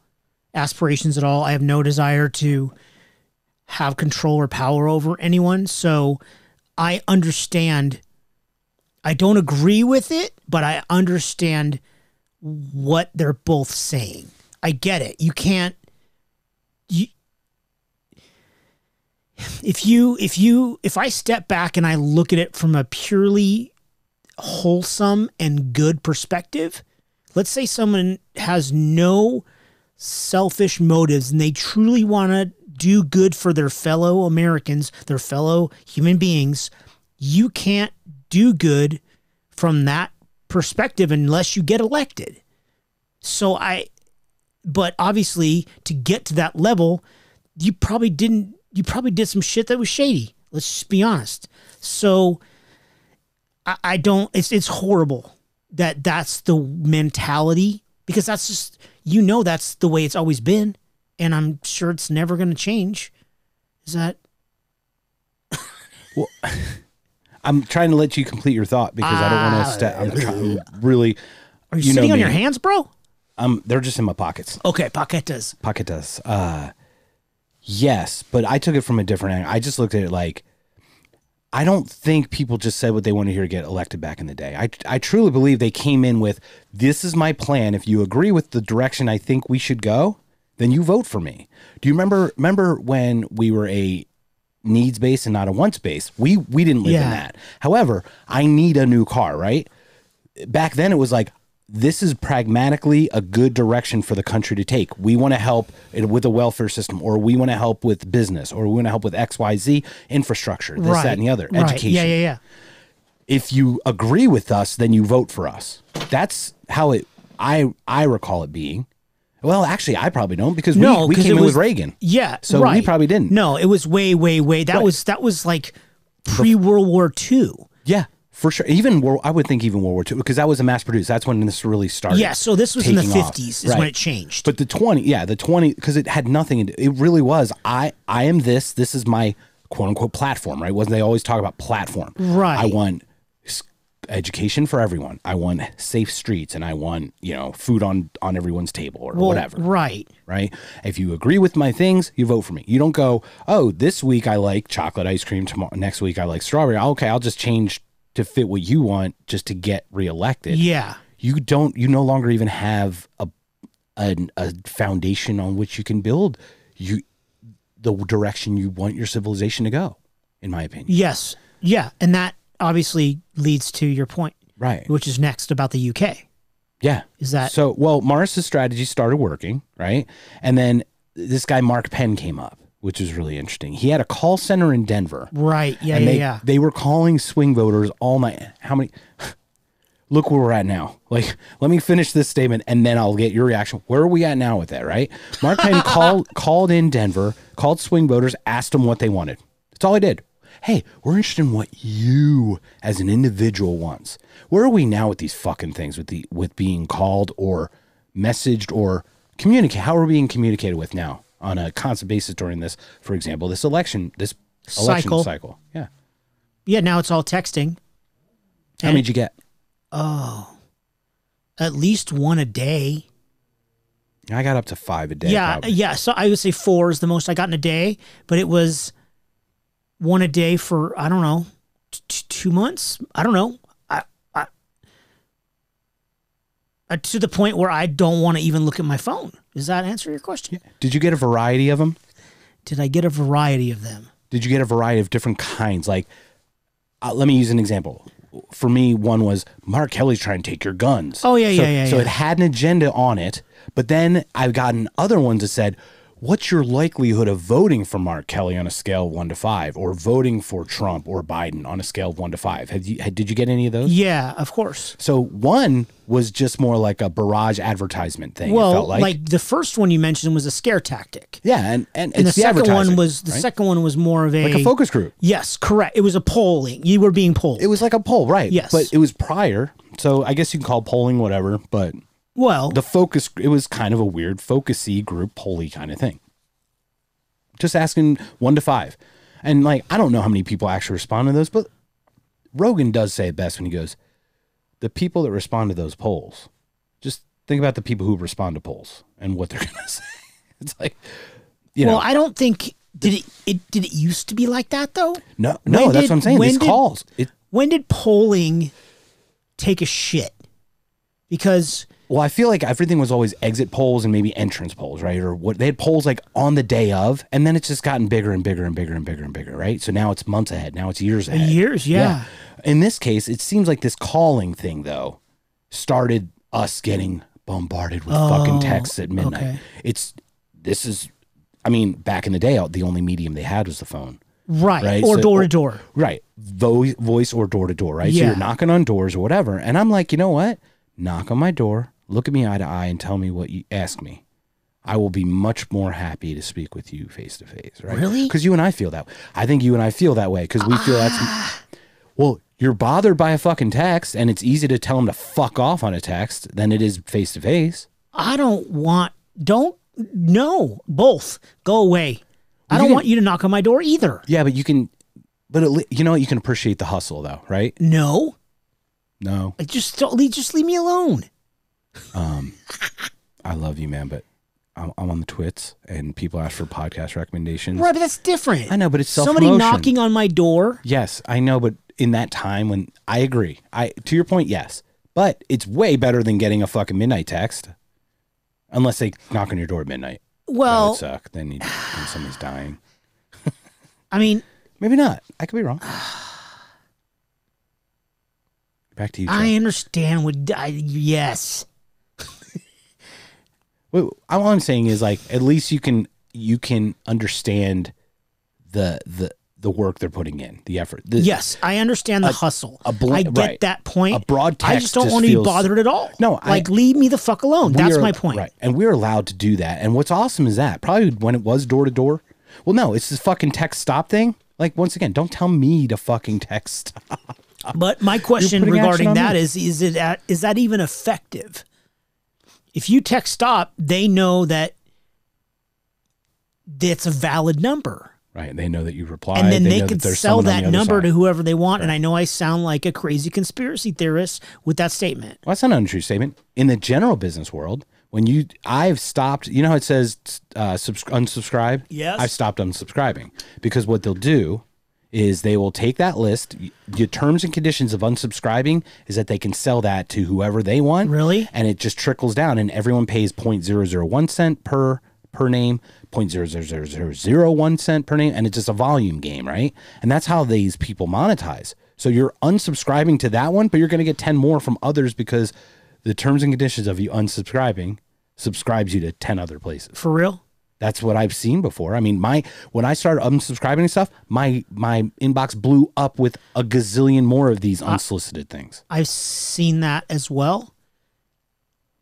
aspirations at all. I have no desire to have control or power over anyone. So I understand. I don't agree with it, but I understand what they're both saying. I get it. You can't. You, if you if you if I step back and I look at it from a purely wholesome and good perspective, let's say someone has no selfish motives and they truly want to do good for their fellow Americans, their fellow human beings, you can't do good from that perspective unless you get elected. So I, but obviously to get to that level, you probably didn't. You probably did some shit that was shady. Let's just be honest. So I, I don't. It's it's horrible that that's the mentality because that's just you know that's the way it's always been, and I'm sure it's never going to change. Is that I'm trying to let you complete your thought because I don't want to. Sta- I'm trying really. are you, You sitting on me. your hands, bro? Um, they're just in my pockets. Okay, paquetas. Paquetas. Uh, yes, but I took it from a different angle. I just looked at it like I don't think people just said what they wanted to hear to get elected back in the day. I, I truly believe they came in with this is my plan. If you agree with the direction I think we should go, then you vote for me. Do you remember remember when we were a needs based and not a wants based? We we didn't live in that. However, I need a new car, right? back then it was like this is pragmatically a good direction for the country to take. We want to help with a welfare system, or we want to help with business, or we want to help with XYZ infrastructure, this, right. that, and the other, Right. education. Yeah, yeah, yeah. If you agree with us, then you vote for us. That's how it I I recall it being. Well, actually, I probably don't because No, we, we 'cause came in was- with Reagan. Yeah, So we probably didn't. No, it was way, way, way. That Right. was that was like pre World War II. Yeah, for sure. Even World, I would think even World War II because that was a mass produced. That's when this really started. Yeah, so this was in the fifties is when it changed. But the 20, yeah, the 20, because it had nothing, it really was, I, I am this, this is my quote unquote platform, right? Wasn't they always talk about platform? Right. I want education for everyone. I want safe streets and I want, you know, food on, on everyone's table or Well, whatever. Right. Right. If you agree with my things, you vote for me. You don't go, oh, this week I like chocolate ice cream. Tomorrow, next week I like strawberry. Oh, okay. I'll just change to fit what you want just to get reelected Yeah. you don't you no longer even have a a, a foundation on which you can build you the direction you want your civilization to go in my opinion Yes. Yeah. And that obviously leads to your point, right. which is next about the UK. yeah. Is that so well Morris's strategy started working right? And then this guy Mark Penn came up which was really interesting. He had a call center in Denver. Right? Yeah, yeah, they, yeah. they were calling swing voters all night. How many look where we're at now. Like let me finish this statement and then i'll get your reaction. Where are we at now with that right? Mark penn called called in denver called swing voters asked them what they wanted. That's all he did hey we're interested in what you as an individual wants where are we now with these fucking things with the with being called or messaged or communicate how are we being communicated with now on a constant basis during this for example this election this election Cycle. cycle yeah yeah. Now it's all texting. how many did you get Oh. At least one a day. I got up to five a day. yeah, probably. yeah. So I would say four is the most I got in a day, but it was one a day for I don't know t- two months. I don't know. I, I, uh, to the point where I don't want to even look at my phone. Does that answer your question? Did you get a variety of them? Did I get a variety of them? Did you get a variety of different kinds? Like, uh, let me use an example. For me, one was Mark Kelly's trying to take your guns. Oh, yeah, so, yeah, yeah, So yeah. it had an agenda on it, but then I've gotten other ones that said, "What's your likelihood of voting for Mark Kelly on a scale of one to five, or voting for Trump or Biden on a scale of one to five? Had you, had, did you get any of those? Yeah, of course. So one was just more like a barrage advertisement thing. it Well, felt like. like. the first one you mentioned was a scare tactic, yeah, and and, and the the second one was the right? second one was more of a, like a focus group. Yes, correct. It was a polling. You were being polled. It was like a poll, right? Yes. But it was prior. So I guess you can call polling whatever, but well, the focus it was kind of a weird focusy group polly kind of thing. Just asking one to five. And like I don't know how many people actually respond to those, but Rogan does say it best when he goes, The people that respond to those polls, just think about the people who respond to polls and what they're gonna say. It's like you know well, know I don't think did it, it did it used to be like that though. no no, when that's did- what I'm saying. when These did- calls. It When did polling take a shit? Because Well, I feel like everything was always exit polls and maybe entrance polls, right? Or what they had polls like on the day of, and then it's just gotten bigger and bigger and bigger and bigger and bigger, right? So now it's months ahead. Now it's years ahead. years, yeah. In this case, it seems like this calling thing though started us getting bombarded with fucking oh, texts at midnight. okay. It's this is, I mean, back in the day, the only medium they had was the phone. right, Right, or so- door oh, to door. Right. Voice, voice or door to door, right? So Yeah. you're knocking on doors or whatever. And I'm like, you know what? Knock on my door, look at me eye to eye, and tell me what you ask me. I will be much more happy to speak with you face to face, right? Really? Because you and I feel that. I think you and I feel that way because we feel that's. Ah. Well, you're bothered by a fucking text, and it's easy to tell them to fuck off on a text than it is face to face. I don't want. Don't no both go away. I don't can- want you to knock on my door either. Yeah, but you can. But you know what? You can appreciate the hustle, though, right? No, No. like just don't leave. Just leave me alone. Um, I love you, man, but I'm, I'm on the twits, and people ask for podcast recommendations. Right, but that's different. I know, but it's self Somebody promotion. knocking on my door. Yes, I know, but in that time when I agree, I to your point, yes, but it's way better than getting a fucking midnight text, unless they knock on your door at midnight. that Well, would suck. Then, you, then somebody's dying. I mean, Maybe not. I could be wrong. Back to you. Chuck. I understand what. I, yes, all I'm saying is like at least you can you can understand the the the work they're putting in, the effort. The, yes, I understand the hustle. a bl- I get right. that point. A broad I just don't just want to be bothered at all. No, I- like leave me the fuck alone. That's are- my point. Right. And we're allowed to do that. And what's awesome is that probably when it was door to door. Well, no, it's this fucking text stop thing. Like once again, don't tell me to fucking text stop. But my question regarding that me. is: is it at, is that even effective? If you text stop, they know that that's a valid number, Right. They know that you reply. and then they, know can that sell that number side. to whoever they want. And I know I sound like a crazy conspiracy theorist with that statement. Well, that's not an untrue statement. In the general business world, when you, I've stopped. You know how it says uh, subs- unsubscribe. Yes. I've stopped unsubscribing because what they'll do is they will take that list. The terms and conditions of unsubscribing is that they can sell that to whoever they want. Really? And it just trickles down, and everyone pays 0.001 cent per per name, 0.00001 cent per name, and it's just a volume game, right? And that's how these people monetize. So you're unsubscribing to that one, but you're going to get 10 more from others because the terms and conditions of you unsubscribing subscribes you to 10 other places. For real? That's what I've seen before. I mean, my when I started unsubscribing and stuff, my my inbox blew up with a gazillion more of these unsolicited things. I've seen that as well.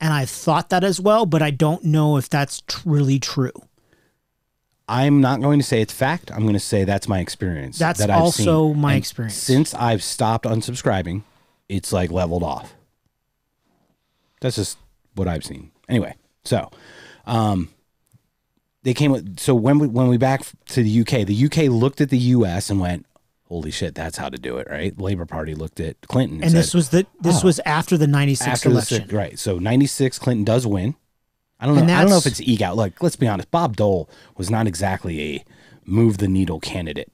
And I've thought that as well, but I don't know if that's tr- really true. I'm not going to say it's fact. I'm going to say that's my experience. That's that I've also seen. my And experience. Since I've stopped unsubscribing, it's like leveled off. That's just what I've seen. Anyway, so um, they came with so when we when we back to the UK, the UK looked at the US and went, "Holy shit, that's how to do it!" Right? Labor Party looked at Clinton and, And said, this was the this Oh. was after the 96 after the election. right? So ninety six, Clinton does win. I don't know. I don't know if it's ego. Like, let's be honest. Bob Dole was not exactly a move the needle candidate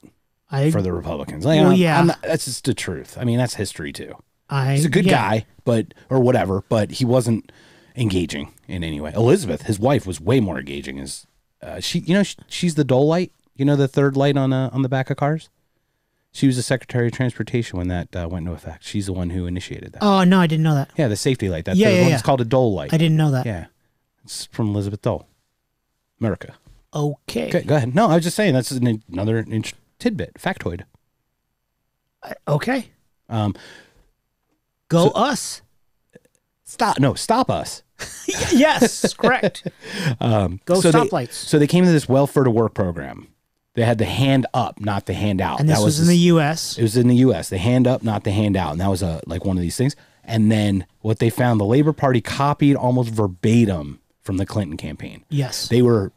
I for the Republicans. Like, Well, I'm- yeah. I'm not- that's just the truth. I mean, that's history too. I He's a good yeah. guy, but or whatever. But he wasn't engaging in any way. Elizabeth, his wife, was way more engaging. As uh, she, you know, she, she's the Dole light. You know, the third light on uh, on the back of cars. She was the Secretary of Transportation when that uh, went into effect. She's the one who initiated that. Oh no, I didn't know that. Yeah, the safety light. That Yeah, yeah, one yeah. called a Dole light. I didn't know that. Yeah, it's from Elizabeth Dole, America. Okay. Okay, go ahead. No, I was just saying that's an, another tidbit, factoid. Okay. Um, Go So- us. stop. No, stop us. yes, correct. Um, Go so they- stoplights. so they came to this welfare to work program. They had the hand up, not the hand out. And this that was, in this- the U.S. It was in the U.S. The hand up, not the hand out, and that was a like one of these things. And then what they found, the Labor Party copied almost verbatim from the Clinton campaign. Yes. They were.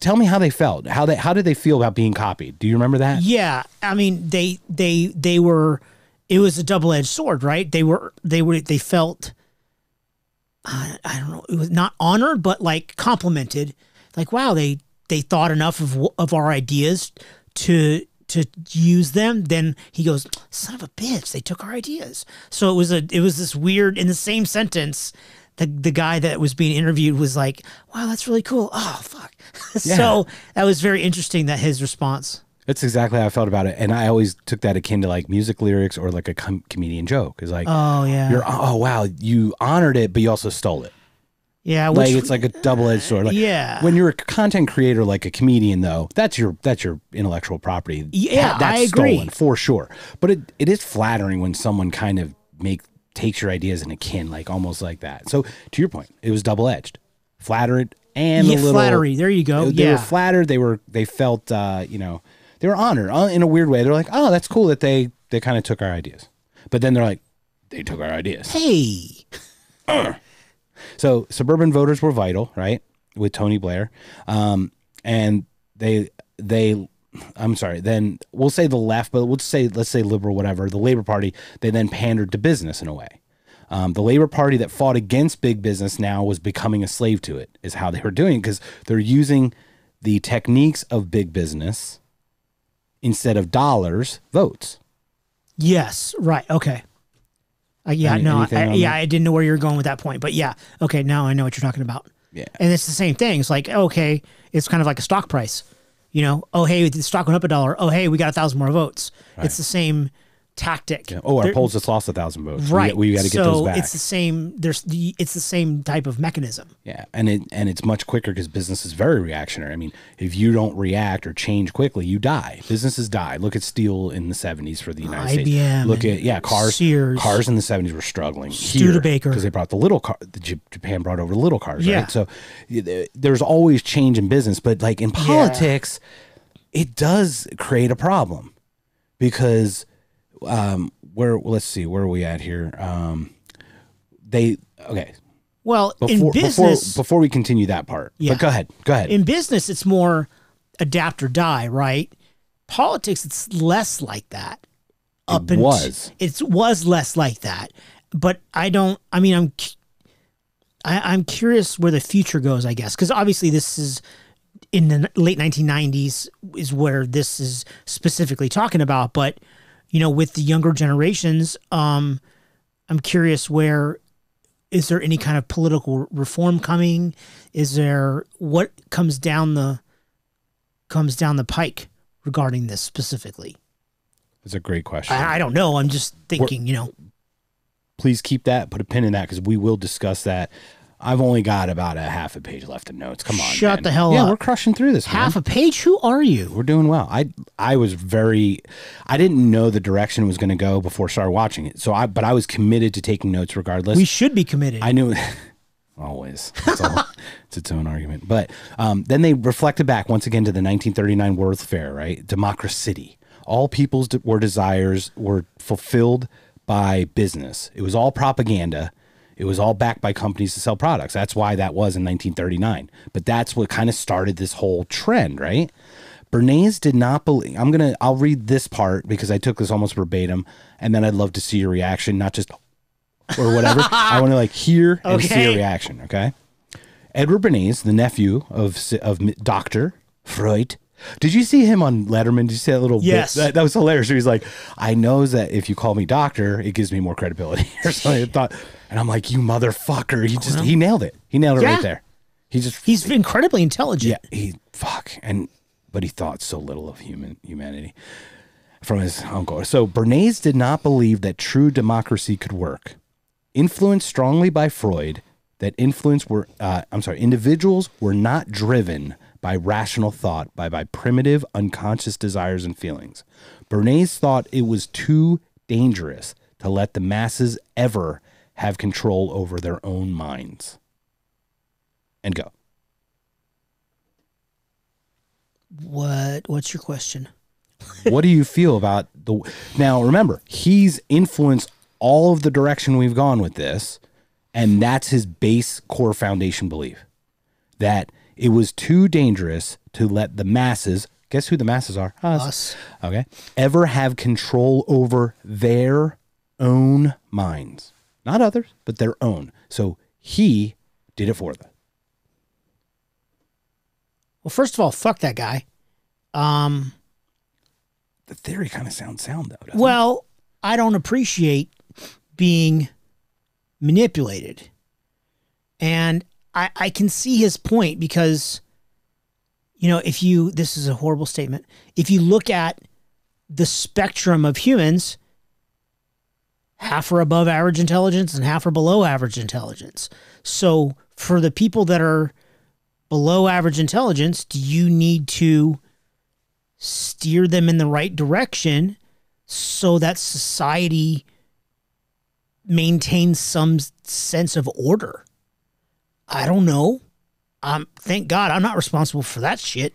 Tell me how they felt. How they how did they feel about being copied? Do you remember that? yeah, I mean they they they were. It was a double edged sword, right? They were they were they felt. I, I don't know. It was not honored, but like complimented. Like wow, they they thought enough of of our ideas to to use them. Then he goes, "Son of a bitch, they took our ideas." So it was a it was this weird in the same sentence. The, the guy that was being interviewed was like, "Wow, that's really cool." Oh fuck! so that was very interesting. That his response. That's exactly how I felt about it, and I always took that akin to like music lyrics or like a com- comedian joke. Is like, Oh yeah. you're oh wow, you honored it, but you also stole it. Yeah, like it's like a double-edged sword. Like, yeah. When you're a content creator, like a comedian, though, that's your that's your intellectual property. Yeah, that's I agree. stolen for sure. But it, it is flattering when someone kind of make takes your ideas in a kin, like almost like that. So to your point, it was double-edged, flattered and yeah, a little flattery. There you go. They yeah, were flattered. They were they felt uh, you know they were honored uh, in a weird way. They're like, oh, that's cool that they they kind of took our ideas. But then they're like, they took our ideas. hey, So suburban voters were vital, right, with Tony Blair, um, and they they. I'm sorry. Then we'll say the left, but we'll say let's say liberal, whatever. The Labor Party they then pandered to business in a way. Um, the Labor Party that fought against big business now was becoming a slave to it. Is how they were doing because they're using the techniques of big business instead of dollars votes. yes, right, okay. Uh, yeah, Any- no, I, yeah, that? I didn't know where you were going with that point, but yeah, okay, now I know what you're talking about. Yeah. And it's the same thing. It's like, okay, it's kind of like a stock price. You know, oh hey, the stock went up a dollar. Oh hey, we got a thousand more votes. It's the same tactic. Oh, our polls just lost a thousand votes. Right? We, got to get so those back. it's the same. There's the. It's the same type of mechanism. Yeah, and it and it's much quicker because business is very reactionary. I mean, if you don't react or change quickly, you die. Businesses die. Look at steel in the seventies for the United IBM States. Look at yeah, cars. Sears. Cars in the seventies were struggling. Studebaker. because they brought the little car. The Japan brought over the little cars. Yeah. Right? So there's always change in business, but like in politics, it does create a problem because um, where let's see where are we at here. Um, they okay Well, before in business, before before we continue that part. Yeah. But go ahead. Go ahead. in business, it's more adapt or die, right? Politics, it's less like that. It unt- was. It was less like that, but I don't. I mean, I'm. I, I'm curious where the future goes. I guess because obviously this is in the late 1990s is where this is specifically talking about. But you know, with the younger generations, um, I'm curious where is there any kind of political reform coming? Is there what comes down the comes down the pike regarding this specifically? It's a great question. I, I don't know. I'm just thinking. You know, Please keep that. Put a pin in that because we will discuss that. I've only got about a half a page left of notes. Come on. Shut man. the hell yeah, up. Yeah, we're crushing through this. half man. a page. Who are you? We're doing well. I I was very I didn't know the direction it was going to go before I started watching it. So I but I was committed to taking notes regardless. We should be committed. I knew always. It's, all, it's its own argument. But um, then they reflected back once again to the 1939 World's Fair, right? Democracy. All people's de- were desires were fulfilled by business. It was all propaganda. It was all backed by companies to sell products. That's why that was in 1939. But that's what kind of started this whole trend, right? Bernays did not believe. I'm gonna. I'll read this part because I took this almost verbatim, and then I'd love to see your reaction, not just or whatever. I want to like hear and see a reaction. Okay. Edward Bernays, the nephew of of Doctor Freud. Did you see him on Letterman? Did you see that little Yes. bit? That, that was hilarious. He's like, I know that if you call me doctor, it gives me more credibility or something. I thought, and I'm like, you motherfucker. He just he nailed it. He nailed it Yeah. right there. He just He's incredibly intelligent. yeah, he fuck, and but he thought so little of human humanity from his uncle. So Bernays did not believe that true democracy could work. Influenced strongly by Freud, that influence were uh, I'm sorry, individuals were not driven by rational thought, by by primitive unconscious desires and feelings. Bernays thought it was too dangerous to let the masses ever have control over their own minds. And go. What? What's your question? what do you feel about the now remember he's influenced all of the direction we've gone with this and that's his base core foundation belief that it was too dangerous to let the masses guess who the masses are us, Us. okay ever have control over their own minds not others but their own so he did it for them Well, first of all, fuck that guy. Um. the theory kind of sounds sound though doesn't it? Well, I don't appreciate being manipulated. And I, I can see his point because, you know, if you, this is a horrible statement, if you look at the spectrum of humans, half are above average intelligence and half are below average intelligence. So for the people that are below average intelligence, do you need to steer them in the right direction so that society maintains some sense of order? I don't know. Um, thank God I'm not responsible for that shit.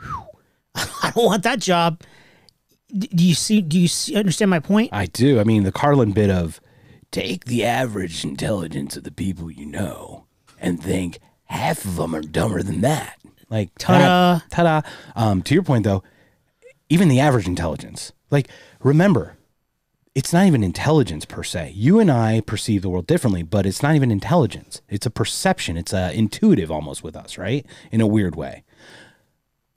I don't want that job. Do you see? Do you see, understand my point? I do. I mean, the Carlin bit of take the average intelligence of the people you know and think half of them are dumber than that. Like Ta-da. ta-da. Um, to your point though, even the average intelligence. Like remember, it's not even intelligence per se. You and I perceive the world differently, but it's not even intelligence. It's a perception. It's a intuitive almost with us, right? In a weird way.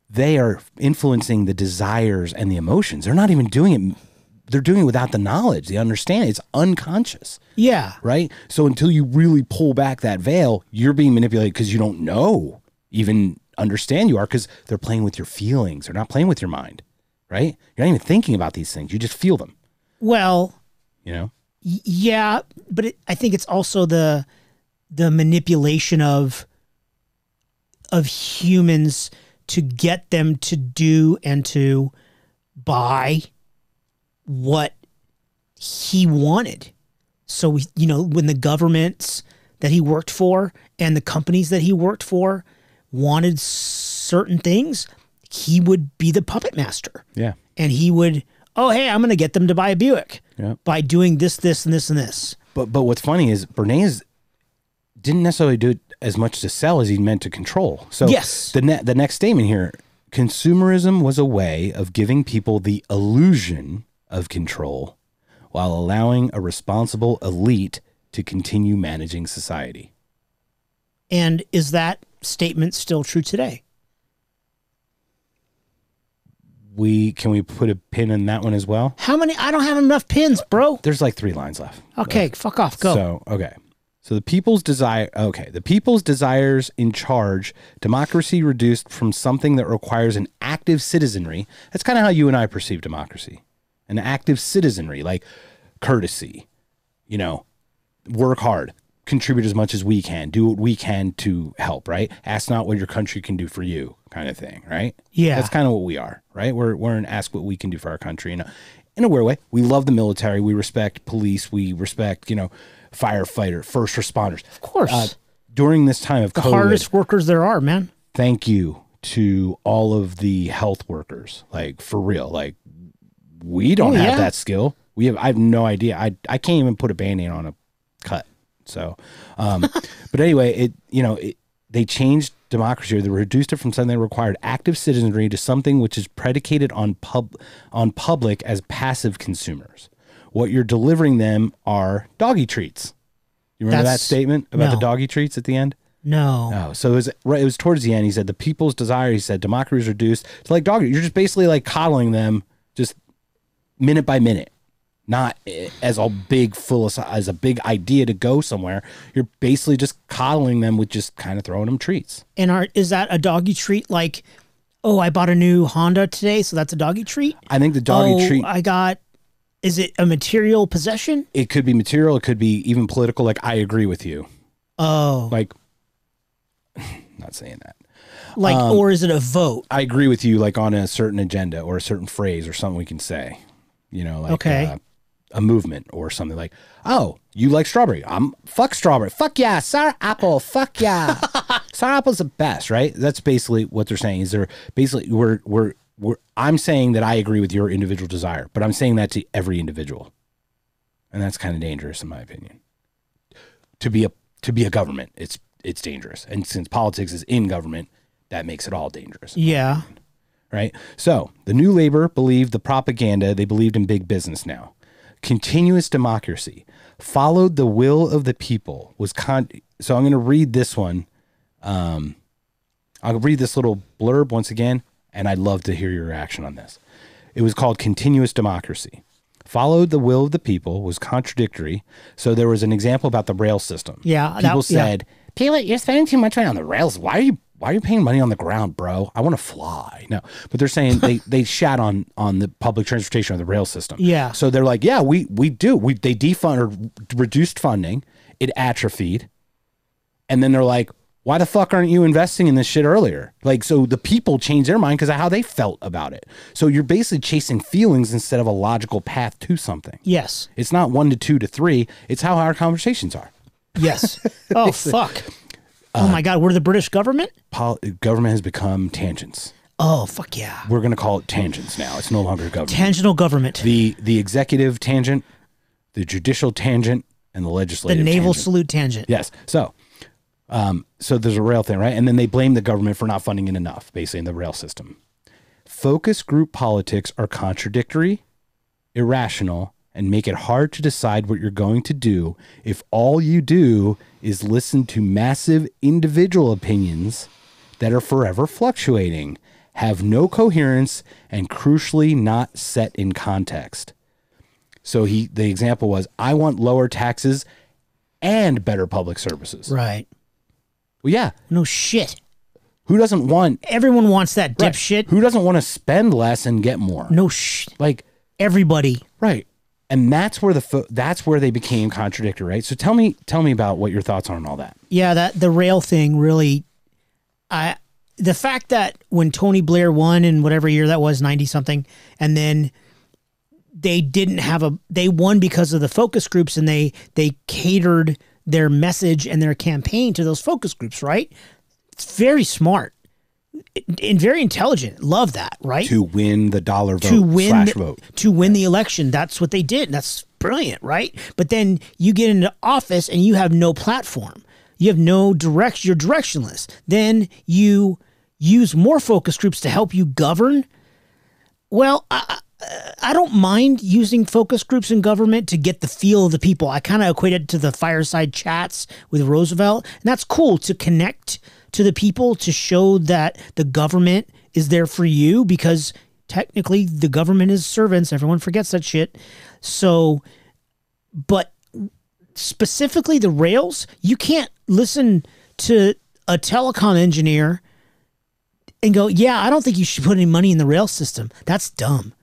They are influencing the desires and the emotions. They're not even doing it. They're doing it without the knowledge. They understand it's unconscious, Yeah. right? So until you really pull back that veil, you're being manipulated because you don't know, even understand you are, because they're playing with your feelings. They're not playing with your mind, right? You're not even thinking about these things. You just feel them, Well, you know? y- yeah, but it, I think it's also the the manipulation of of humans to get them to do and to buy what he wanted. So you know, when the governments that he worked for and the companies that he worked for wanted certain things, he would be the puppet master Yeah. and he would, oh hey, I'm going to get them to buy a Buick Yeah. by doing this, this, and this, and this. But but what's funny is Bernays didn't necessarily do it as much to sell as he meant to control. So Yes. the ne- the next statement here, consumerism was a way of giving people the illusion of control while allowing a responsible elite to continue managing society. And is that statement still true today? We can we put a pin in that one as well? How many? I don't have enough pins, bro. There's like three lines left. Okay, fuck off. Go. So okay. So the people's desire okay, the people's desires in charge, democracy reduced from something that requires an active citizenry. That's kind of how you and I perceive democracy. An active citizenry, like courtesy, you know, work hard, contribute as much as we can, do what we can to help, right? Ask not what your country can do for you kind of thing, right? Yeah. That's kind of what we are, right? We're we're an ask what we can do for our country in a in a weird way. We love the military, we respect police, we respect, you know, firefighter, first responders. Of course. during this time of the COVID, hardest workers there are, man. thank you to all of the health workers. Like for real. Like we don't Oh, have yeah. that skill. We have I have no idea. I I can't even put a band-aid on a cut. So um but anyway, it you know, it, they changed democracy or they reduced it from something that required active citizenry to something which is predicated on pub on public as passive consumers. What you're delivering them are doggy treats. You remember That's- that statement about the no. doggy treats at the end? No. Oh, so it was right. It was towards the end. He said the people's desire. He said democracy is reduced to like dog. You're just basically like coddling them, just minute by minute, not as a big full as a big idea to go somewhere. You're basically just coddling them with just kind of throwing them treats. And are is that a doggy treat? Like, oh, I bought a new Honda today, so that's a doggy treat. I think the doggy oh, treat. I got. Is it a material possession? it could be material. It could be even political. Like I agree with you. Oh, Like, not saying that. like, um, or is it a vote? I agree with you, like on a certain agenda or a certain phrase or something we can say. You know, like Okay. uh, a movement or something like, "Oh, you like strawberry? I'm fuck strawberry. Fuck yeah, sour apple. Fuck yeah, sour apple's the best." Right? That's basically what they're saying. Is they're basically we're we're we're. I'm saying that I agree with your individual desire, but I'm saying that to every individual, and that's kind of dangerous in my opinion. To be a to be a government, it's it's dangerous, and since politics is in government, that makes it all dangerous Yeah. right? So the new labor believed the propaganda, they believed in big business now. Continuous democracy followed the will of the people was con so I'm going to read this one. Um, I'll read this little blurb once again, and I'd love to hear your reaction on this. It was called continuous democracy. Followed the will of the people was contradictory. So there was an example about the rail system. Yeah, that- People yeah. said, Peanut, you're spending too much money on the rails. Why are you why are you paying money on the ground, bro? I want to fly. No, but they're saying they they shat on on the public transportation or the rail system. Yeah. So they're like, yeah, we we do. We they defund or reduced funding. It atrophied, and then they're like, why the fuck aren't you investing in this shit earlier? Like, so the people change their mind because of how they felt about it. So you're basically chasing feelings instead of a logical path to something. Yes. It's not one to two to three. It's how our conversations are. Yes. Oh fuck. Uh, oh my god, we're the British government? Pol- government has become tangents. Oh fuck yeah. We're going to call it tangents now. It's no longer government. Tangential government. the the executive tangent, the judicial tangent, and the legislative. The naval tangent. salute tangent. Yes. So, um, so there's a rail thing, right? And then they blame the government for not funding it enough, basically in the rail system. Focus group politics are contradictory, irrational, and make it hard to decide what you're going to do if all you do is listen to massive individual opinions that are forever fluctuating, have no coherence, and crucially not set in context. So he the example was I want lower taxes and better public services. Right. Well, yeah, No shit. who doesn't want Everyone wants that right, dipshit. Who doesn't want to spend less and get more? No shit. Like Everybody. right. And that's where the fo- that's where they became contradictory, right? So tell me tell me about what your thoughts are on all that. Yeah, that the rail thing really I the fact that when Tony Blair won in whatever year that was, 90 something, and then they didn't have a they won because of the focus groups and they they catered their message and their campaign to those focus groups, right? It's very smart and very intelligent. Love that, right? To win the dollar vote to win slash the, vote. to win the election. That's what they did. That's brilliant, right? But then you get into office and you have no platform. You have no direct. You're directionless. Then you use more focus groups to help you govern. Well, I, I don't mind using focus groups in government to get the feel of the people. I kind of equate it to the fireside chats with Roosevelt, and that's cool to connect to the people to show that the government is there for you because technically the government is servants. Everyone forgets that shit. So, but specifically the rails, you can't listen to a telecom engineer and go, "Yeah, I don't think you should put any money in the rail system. That's dumb."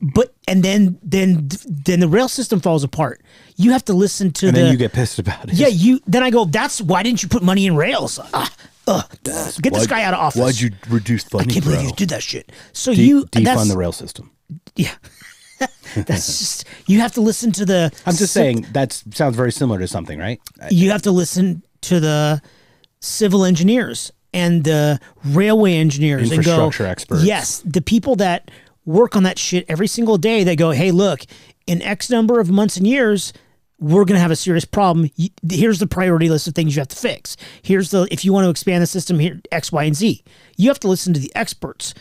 But and then then then the rail system falls apart. You have to listen to And the then you get pissed about it. yeah. You then I go. That's why didn't you put money in rails? Ah, uh, get this guy out of office. Why'd you reduce funding? I can't bro? believe you did that shit. So you defund that's, the rail system. yeah. that's just you have to listen to the. I'm just saying that sounds very similar to something, right? you have to listen to the civil engineers and the railway engineers and go, Infrastructure experts. Yes, the people that work on that shit every single day. They go, hey, look, in X number of months and years, we're going to have a serious problem. Here's the priority list of things you have to fix. Here's the if you want to expand the system here X, Y, and Z. You have to listen to the experts.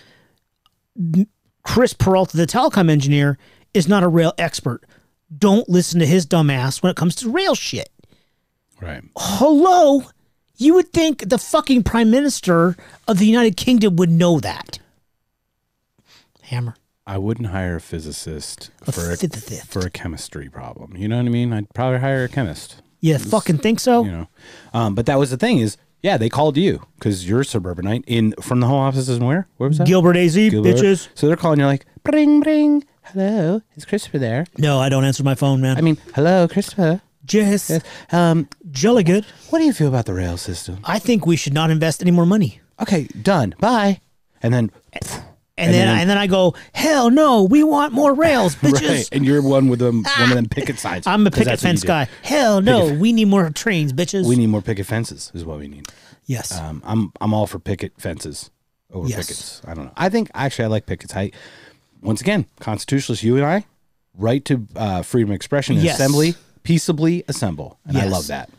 Chris Peralta, the telecom engineer, is not a rail expert. Don't listen to his dumbass when it comes to rail shit Right. hello you would think the fucking prime minister of the united kingdom would know that hammer I wouldn't hire a physicist A for a, physicist. for a chemistry problem. You know what I mean? I'd probably hire a chemist. you fucking think so You know, um, but that was the thing is, yeah, they called you because you're a suburbanite in from the home offices and where? Where was that? gilbert az Gilbert. bitches So they're calling you like, bring, bring. Hello, is Christopher there? no i don't answer my phone man I mean, hello, Christopher. jess Yes. Um, jolly good what do you feel about the rail system? i think we should not invest any more money Okay, done. Bye. And then, and, then, then- and then I go, hell no, we want more rails, bitches. right, and you're one with them, one of them picket signs. I'm a picket that's what you fence guy. Hell no, we need more trains, bitches. We need more picket fences. Is what we need. yes. Um, I'm I'm all for picket fences over Yes. pickets. I don't know. I think actually I like pickets. I once again, constitutionalists, you and I, right to uh, freedom of expression and Yes. assembly, peaceably assemble, and I love that.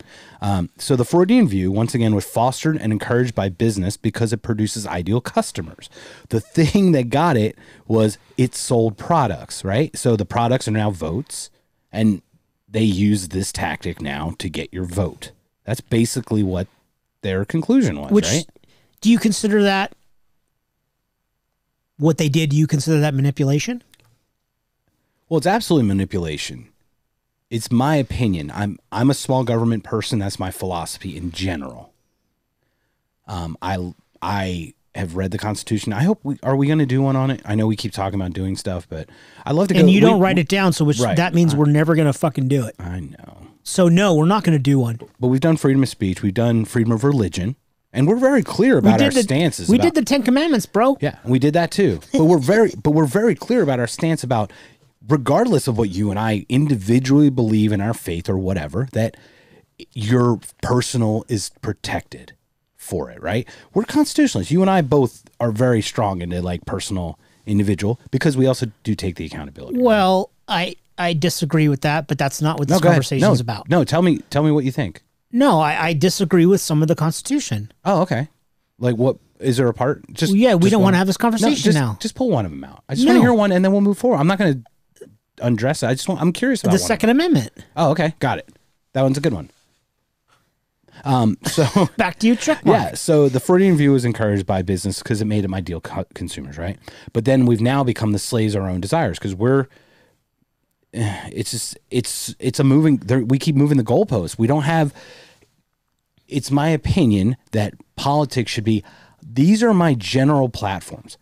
Um, so the Freudian view, once again, was fostered and encouraged by business because it produces ideal customers. The thing that got it was it sold products, right? So the products are now votes, and they use this tactic now to get your vote. That's basically what their conclusion was, Which right? do you consider that what they did? Do you consider that manipulation? Well, it's absolutely manipulation. It's my opinion. I'm I'm a small government person. That's my philosophy in general. Um, I I have read the Constitution. I hope we are we going to do one on it. I know we keep talking about doing stuff, but I love to go. And you don't write it down, so which Right. that means we're never gonna fucking do it. I know, So no, we're not gonna do one. but we've done freedom of speech. We've done freedom of religion, and we're very clear about our the stances. we about- did the Ten Commandments, bro. Yeah, we did that too. But we're very but we're very clear about our stance about regardless of what you and I individually believe in our faith or whatever, that your personal is protected for it, right? We're constitutionalists. You and I both are very strong into like personal individual because we also do take the accountability. Well, I I disagree with that, but that's not what this ahead. conversation no, is about. No, tell me tell me what you think. No, I, I disagree with some of the Constitution. Oh, okay. Like what is there a part? Just Well, yeah, we don't wanna have this conversation no, just, now. Just pull one of them out. I just want to hear one, and then we'll move forward. I'm not going to undress it. I just want. I'm curious about The one Second Amendment. Oh, okay, got it. That one's a good one. Um. So Back to you, check mark. yeah. So the Freudian view was encouraged by business because it made them ideal co- consumers, right? But then we've now become the slaves of our own desires because we're. eh, It's just it's it's a moving. We keep moving the goalposts. We don't have it's my opinion that politics should be these are my general platforms.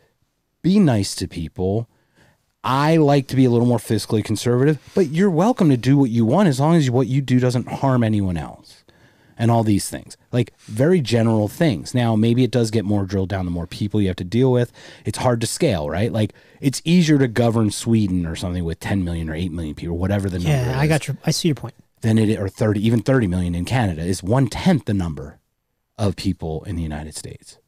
Be nice to people. I like to be a little more fiscally conservative, but you're welcome to do what you want as long as what you do doesn't harm anyone else. And all these things, like very general things. Now, maybe it does get more drilled down the more people you have to deal with. It's hard to scale, right? Like it's easier to govern Sweden or something with 10 million or 8 million people, whatever the number Yeah, I is got your. I see your point. than it or 30 even 30 million in Canada is one tenth the number of people in the United States.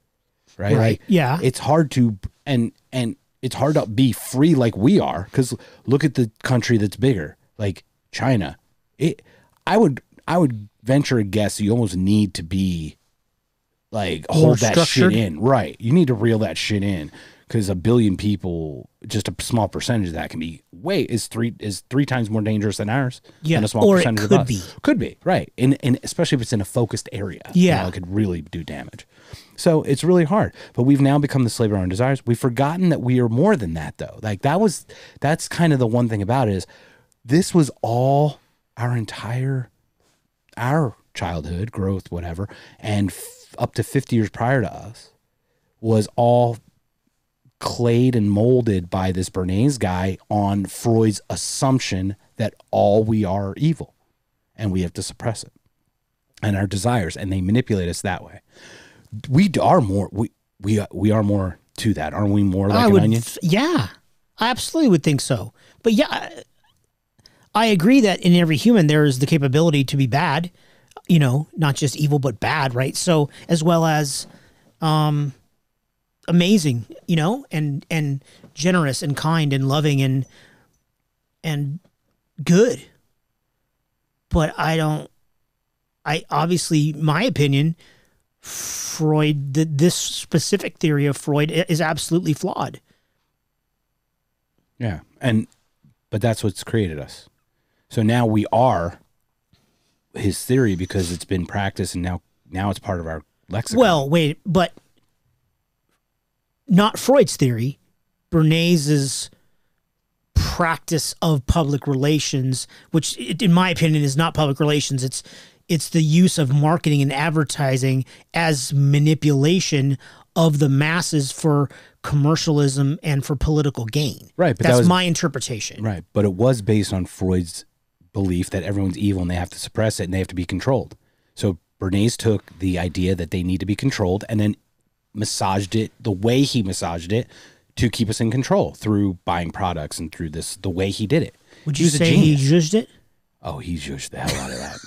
Right? Right. Like, Yeah. It's hard to and and it's hard to be free like we are because look at the country that's bigger, like China. It I would I would venture a guess you almost need to be like More hold that structured? shit in. Right. You need to reel that shit in because a billion people, just a small percentage of that can be way is three is three times more dangerous than ours. Yeah, than a small or percentage of could be. Could be right, and and especially if it's in a focused area. you Yeah. know, it could really do damage. So it's really hard. But we've now become the slave of our own desires. We've forgotten that we are more than that, though. Like that was that's kind of the one thing about it is this was all our entire our childhood growth, whatever, and f- up to fifty years prior to us was all clayed and molded by this Bernays guy on Freud's assumption that all we are evil and we have to suppress it and our desires and they manipulate us that way. We are more we we we are more to that, aren't we? More like I an would. onion. Yeah, I absolutely would think so. But yeah, I, I agree that in every human there is the capability to be bad. You know, not just evil but bad, right? So as well as, um, amazing. You know, and and generous and kind and loving and and good. But I don't. I obviously, my opinion, Freud, th- this specific theory of Freud is absolutely flawed. Yeah. And but that's what's created us. So now we are his theory because it's been practiced and now now it's part of our lexicon. Well, wait, but not Freud's theory, Bernays's practice of public relations, which in my opinion is not public relations. It's it's the use of marketing and advertising as manipulation of the masses for commercialism and for political gain. Right, but that That's was- my interpretation. Right. But it was based on Freud's belief that everyone's evil and they have to suppress it and they have to be controlled. So Bernays took the idea that they need to be controlled and then massaged it the way he massaged it to keep us in control through buying products and through this the way he did it. Would you say he judged it? Oh, he judged the hell out of that.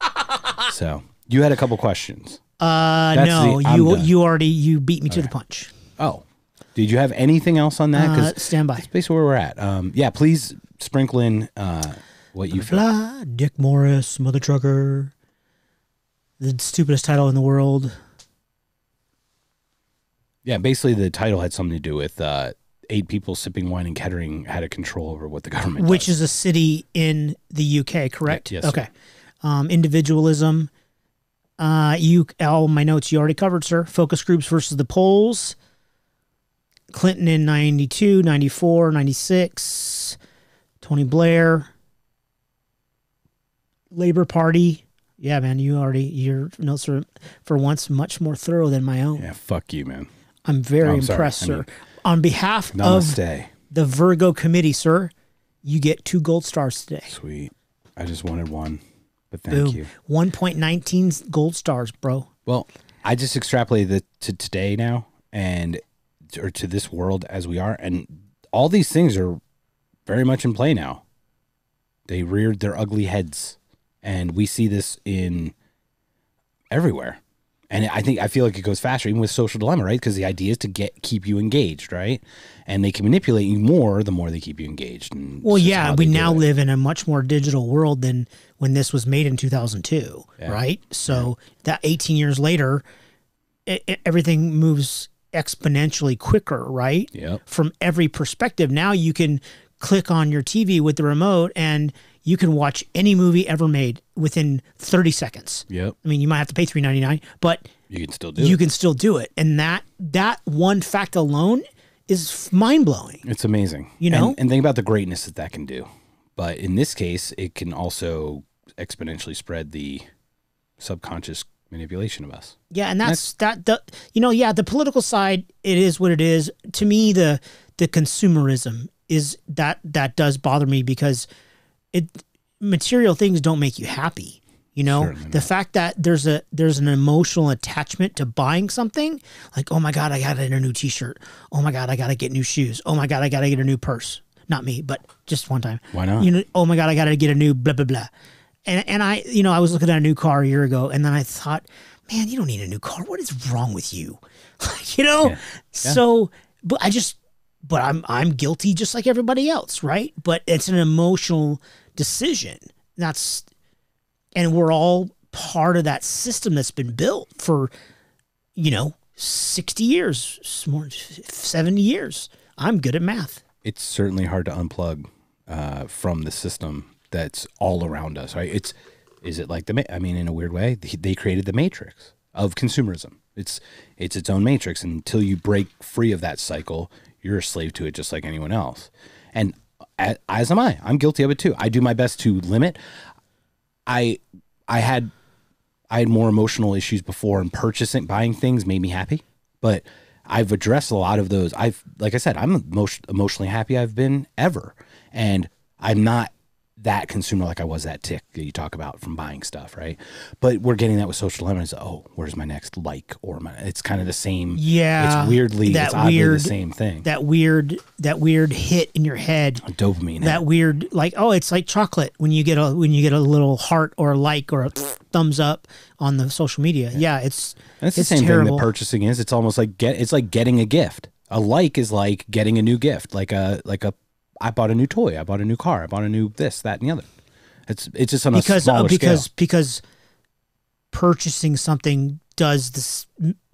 so you had a couple questions. Uh, That's no, the- I'm you done. you already you beat me to the punch. Oh, did you have anything else on that? Uh, stand by. that's basically where we're at. Um, yeah, please sprinkle in uh, what you feel. Blah, Dick Morris, Mother Trucker. The stupidest title in the world. Yeah, basically the title had something to do with uh, eight people sipping wine and Kettering had a control over what the government Which is a city in the UK, correct? Yes, sir. Okay. Um, individualism. Uh, you all my notes you already covered, sir. Focus groups versus the polls. Clinton in 92, 94, 96. Tony Blair. Labor Party Yeah, man, you already your notes are for once much more thorough than my own. Yeah, fuck you, man. I'm very Oh, I'm sorry. impressed, I sir. mean- On behalf of Namaste. the Virgo committee, sir, you get two gold stars today. Sweet. I just wanted one, but thank Boom. you. 1.19 gold stars, bro. Well, I just extrapolated it to today now and or to this world as we are and all these things are very much in play now. They reared their ugly heads and we see this in everywhere. And I think I feel like it goes faster even with social dilemma, right? Because the idea is to get keep you engaged, right? And they can manipulate you more the more they keep you engaged. And Well, yeah, we now it. live in a much more digital world than when this was made in 2002, Yeah. right? So that 18 years later, i i everything moves exponentially quicker, right? Yep. From every perspective. Now you can click on your TV with the remote and you can watch any movie ever made within 30 seconds. Yep. I mean, you might have to pay 3.99, but You can still do you it. can still do it. And that that one fact alone is mind blowing. It's amazing. You know? And, and think about the greatness that that can do. But in this case, it can also exponentially spread the subconscious manipulation of us. Yeah, and that's, that the you know, yeah, the political side it is what it is. To me the the consumerism is that that does bother me because it material things don't make you happy. You know, Certainly the not. fact that there's a there's an emotional attachment to buying something, like oh my god, I got to get a new T-shirt. Oh my god, I got to get new shoes. Oh my god, I got to get a new purse. Not me, but just one time. Why not? You know, oh my god, I got to get a new blah blah blah. And and I, you know, I was looking at a new car a year ago, and then I thought, man, you don't need a new car. What is wrong with you? you know. So, but I just, but I'm I'm guilty just like everybody else, right? But it's an emotional decision. That's, and we're all part of that system that's been built for, you know, sixty years, more seventy years. I'm good at math. It's certainly hard to unplug uh, from the system that's all around us, right? It's is it like the I mean, in a weird way, they- they created the matrix of consumerism. It's it's its own matrix. And until you break free of that cycle, you're a slave to it, just like anyone else. And as am I. I'm guilty of it too. I do my best to limit. I I had I had more emotional issues before, and purchasing buying things made me happy. But I've addressed a lot of those. I've like I said, I'm the most emotionally happy I've been ever, and I'm not that consumer like I was that tick that you talk about from buying stuff, right? But we're getting that with social dilemma. It's oh, where's my next like or my? It's kind of the same. Yeah, it's weirdly that it's oddly weird- the same thing. That weird, that weird hit in your head dopamine. that weird like oh it's like chocolate when you get a when you get a little heart or a like or a thumbs up on the social media yeah it's And it's the same terrible. thing that purchasing is. It's almost like get. It's like getting a gift. A like is like getting a new gift. Like a like a. I bought a new toy. I bought a new car. I bought a new this, that, and the other. It's it's just on a because uh, smaller because scale. because purchasing something does this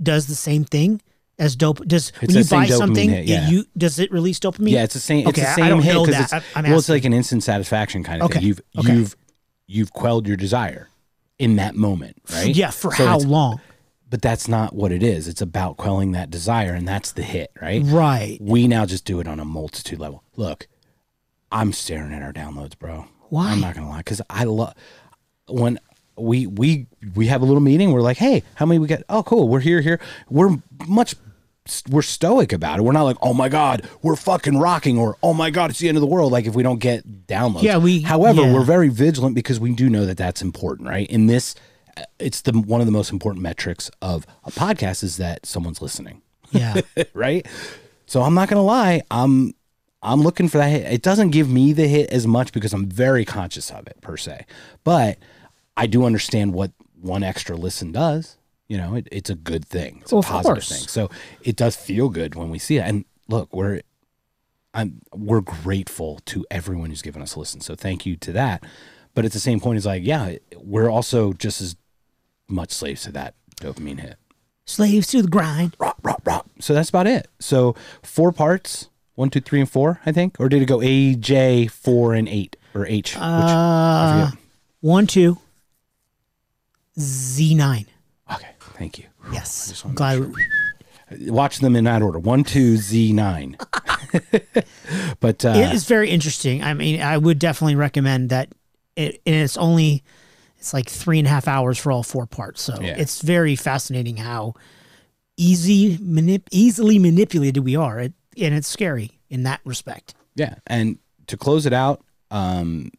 does the same thing as dope does It's when you buy something hit, yeah. you does it release dopamine Yeah, it's the same. It's Okay, the same I don't hit know 'cause that. It's, I- I'm well, it's like an instant satisfaction kind of Okay, thing. You've okay. you've you've quelled your desire in that moment, right? yeah for So how long But that's not what it is. It's about quelling that desire, and that's the hit, right? right We now just do it on a multitude level. Look, I'm staring at our downloads, bro. Why? I'm not gonna lie, because I love when we we we have a little meeting. We're like, hey, how many we get? Oh, cool. We're here, here. We're much. We're stoic about it. We're not like, oh my god, we're fucking rocking, or oh my god, it's the end of the world. Like if we don't get downloads. Yeah, we- However, yeah. we're very vigilant because we do know that that's important, right? In this, it's the one of the most important metrics of a podcast is that someone's listening yeah right? So I'm not gonna lie, I'm I'm looking for that hit. It doesn't give me the hit as much because I'm very conscious of it per se, but I do understand what one extra listen does. You know, it, it's a good thing. It's Well, a positive thing. So it does feel good when we see it. And look, we're I'm we're grateful to everyone who's given us a listen. So thank you to that. But at the same point, it's like, yeah, we're also just as much slaves to that dopamine hit slaves to the grind rah, rah, rah. So that's about it. So four parts, one, two, three, and four, I think, or did it go A, J, four, and eight, or H? Which, uh one two z9. Okay, thank you. yes I'm glad Watch them in that order: one, two, Z, nine. but uh, it is very interesting. I mean, I would definitely recommend that. It, and it's only It's like three and a half hours for all four parts. So Yeah. it's very fascinating how easy manip- easily manipulated we are, it, and it's scary in that respect. Yeah, and to close it out, um,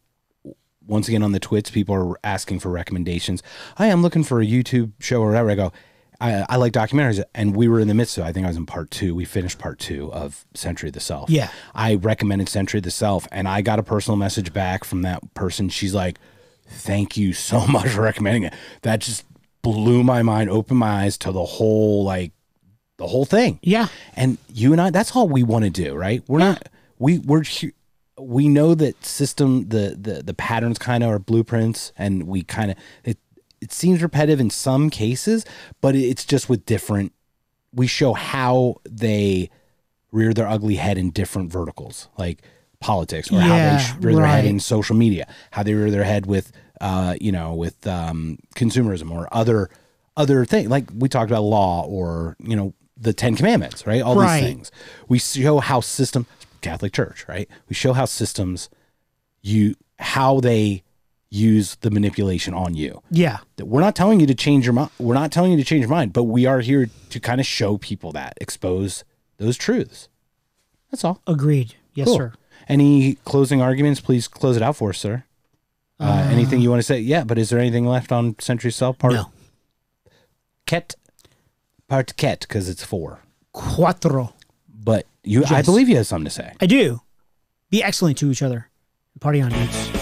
once again on the twits, people are asking for recommendations. I'm looking for a YouTube show or whatever. I go, I, I like documentaries, and we were in the midst of. I think I was in part two. We finished part two of Century of the Self. Yeah. I recommended Century of the Self, and I got a personal message back from that person. She's like, "Thank you so much for recommending it." That just blew my mind, opened my eyes to the whole like the whole thing. Yeah. And you and I, that's all we want to do, right? We're not, we, we're, we know that system, the, the, the patterns kind of are blueprints and we kind of, it, it seems repetitive in some cases, but it's just with different, we show how they rear their ugly head in different verticals, like politics or how they rear their head in social media, how they rear their head with, uh, you know, with um, consumerism or other other things. Like we talked about law or you know the Ten Commandments, right? All Right. these things. We show how system Catholic Church, right? We show how systems you how they use the manipulation on you. Yeah. That We're not telling you to change your mind. We're not telling you to change your mind, but we are here to kind of show people that, expose those truths. That's all. Agreed. Yes, Cool. sir. Any closing arguments? Please close it out for us, sir. Uh, anything you want to say? Yeah, but is there anything left on Century Cell part? No. Ket, part ket, because it's four. Cuatro. But you, I Yes. believe you have something to say. I do. Be excellent to each other. Party on, dudes.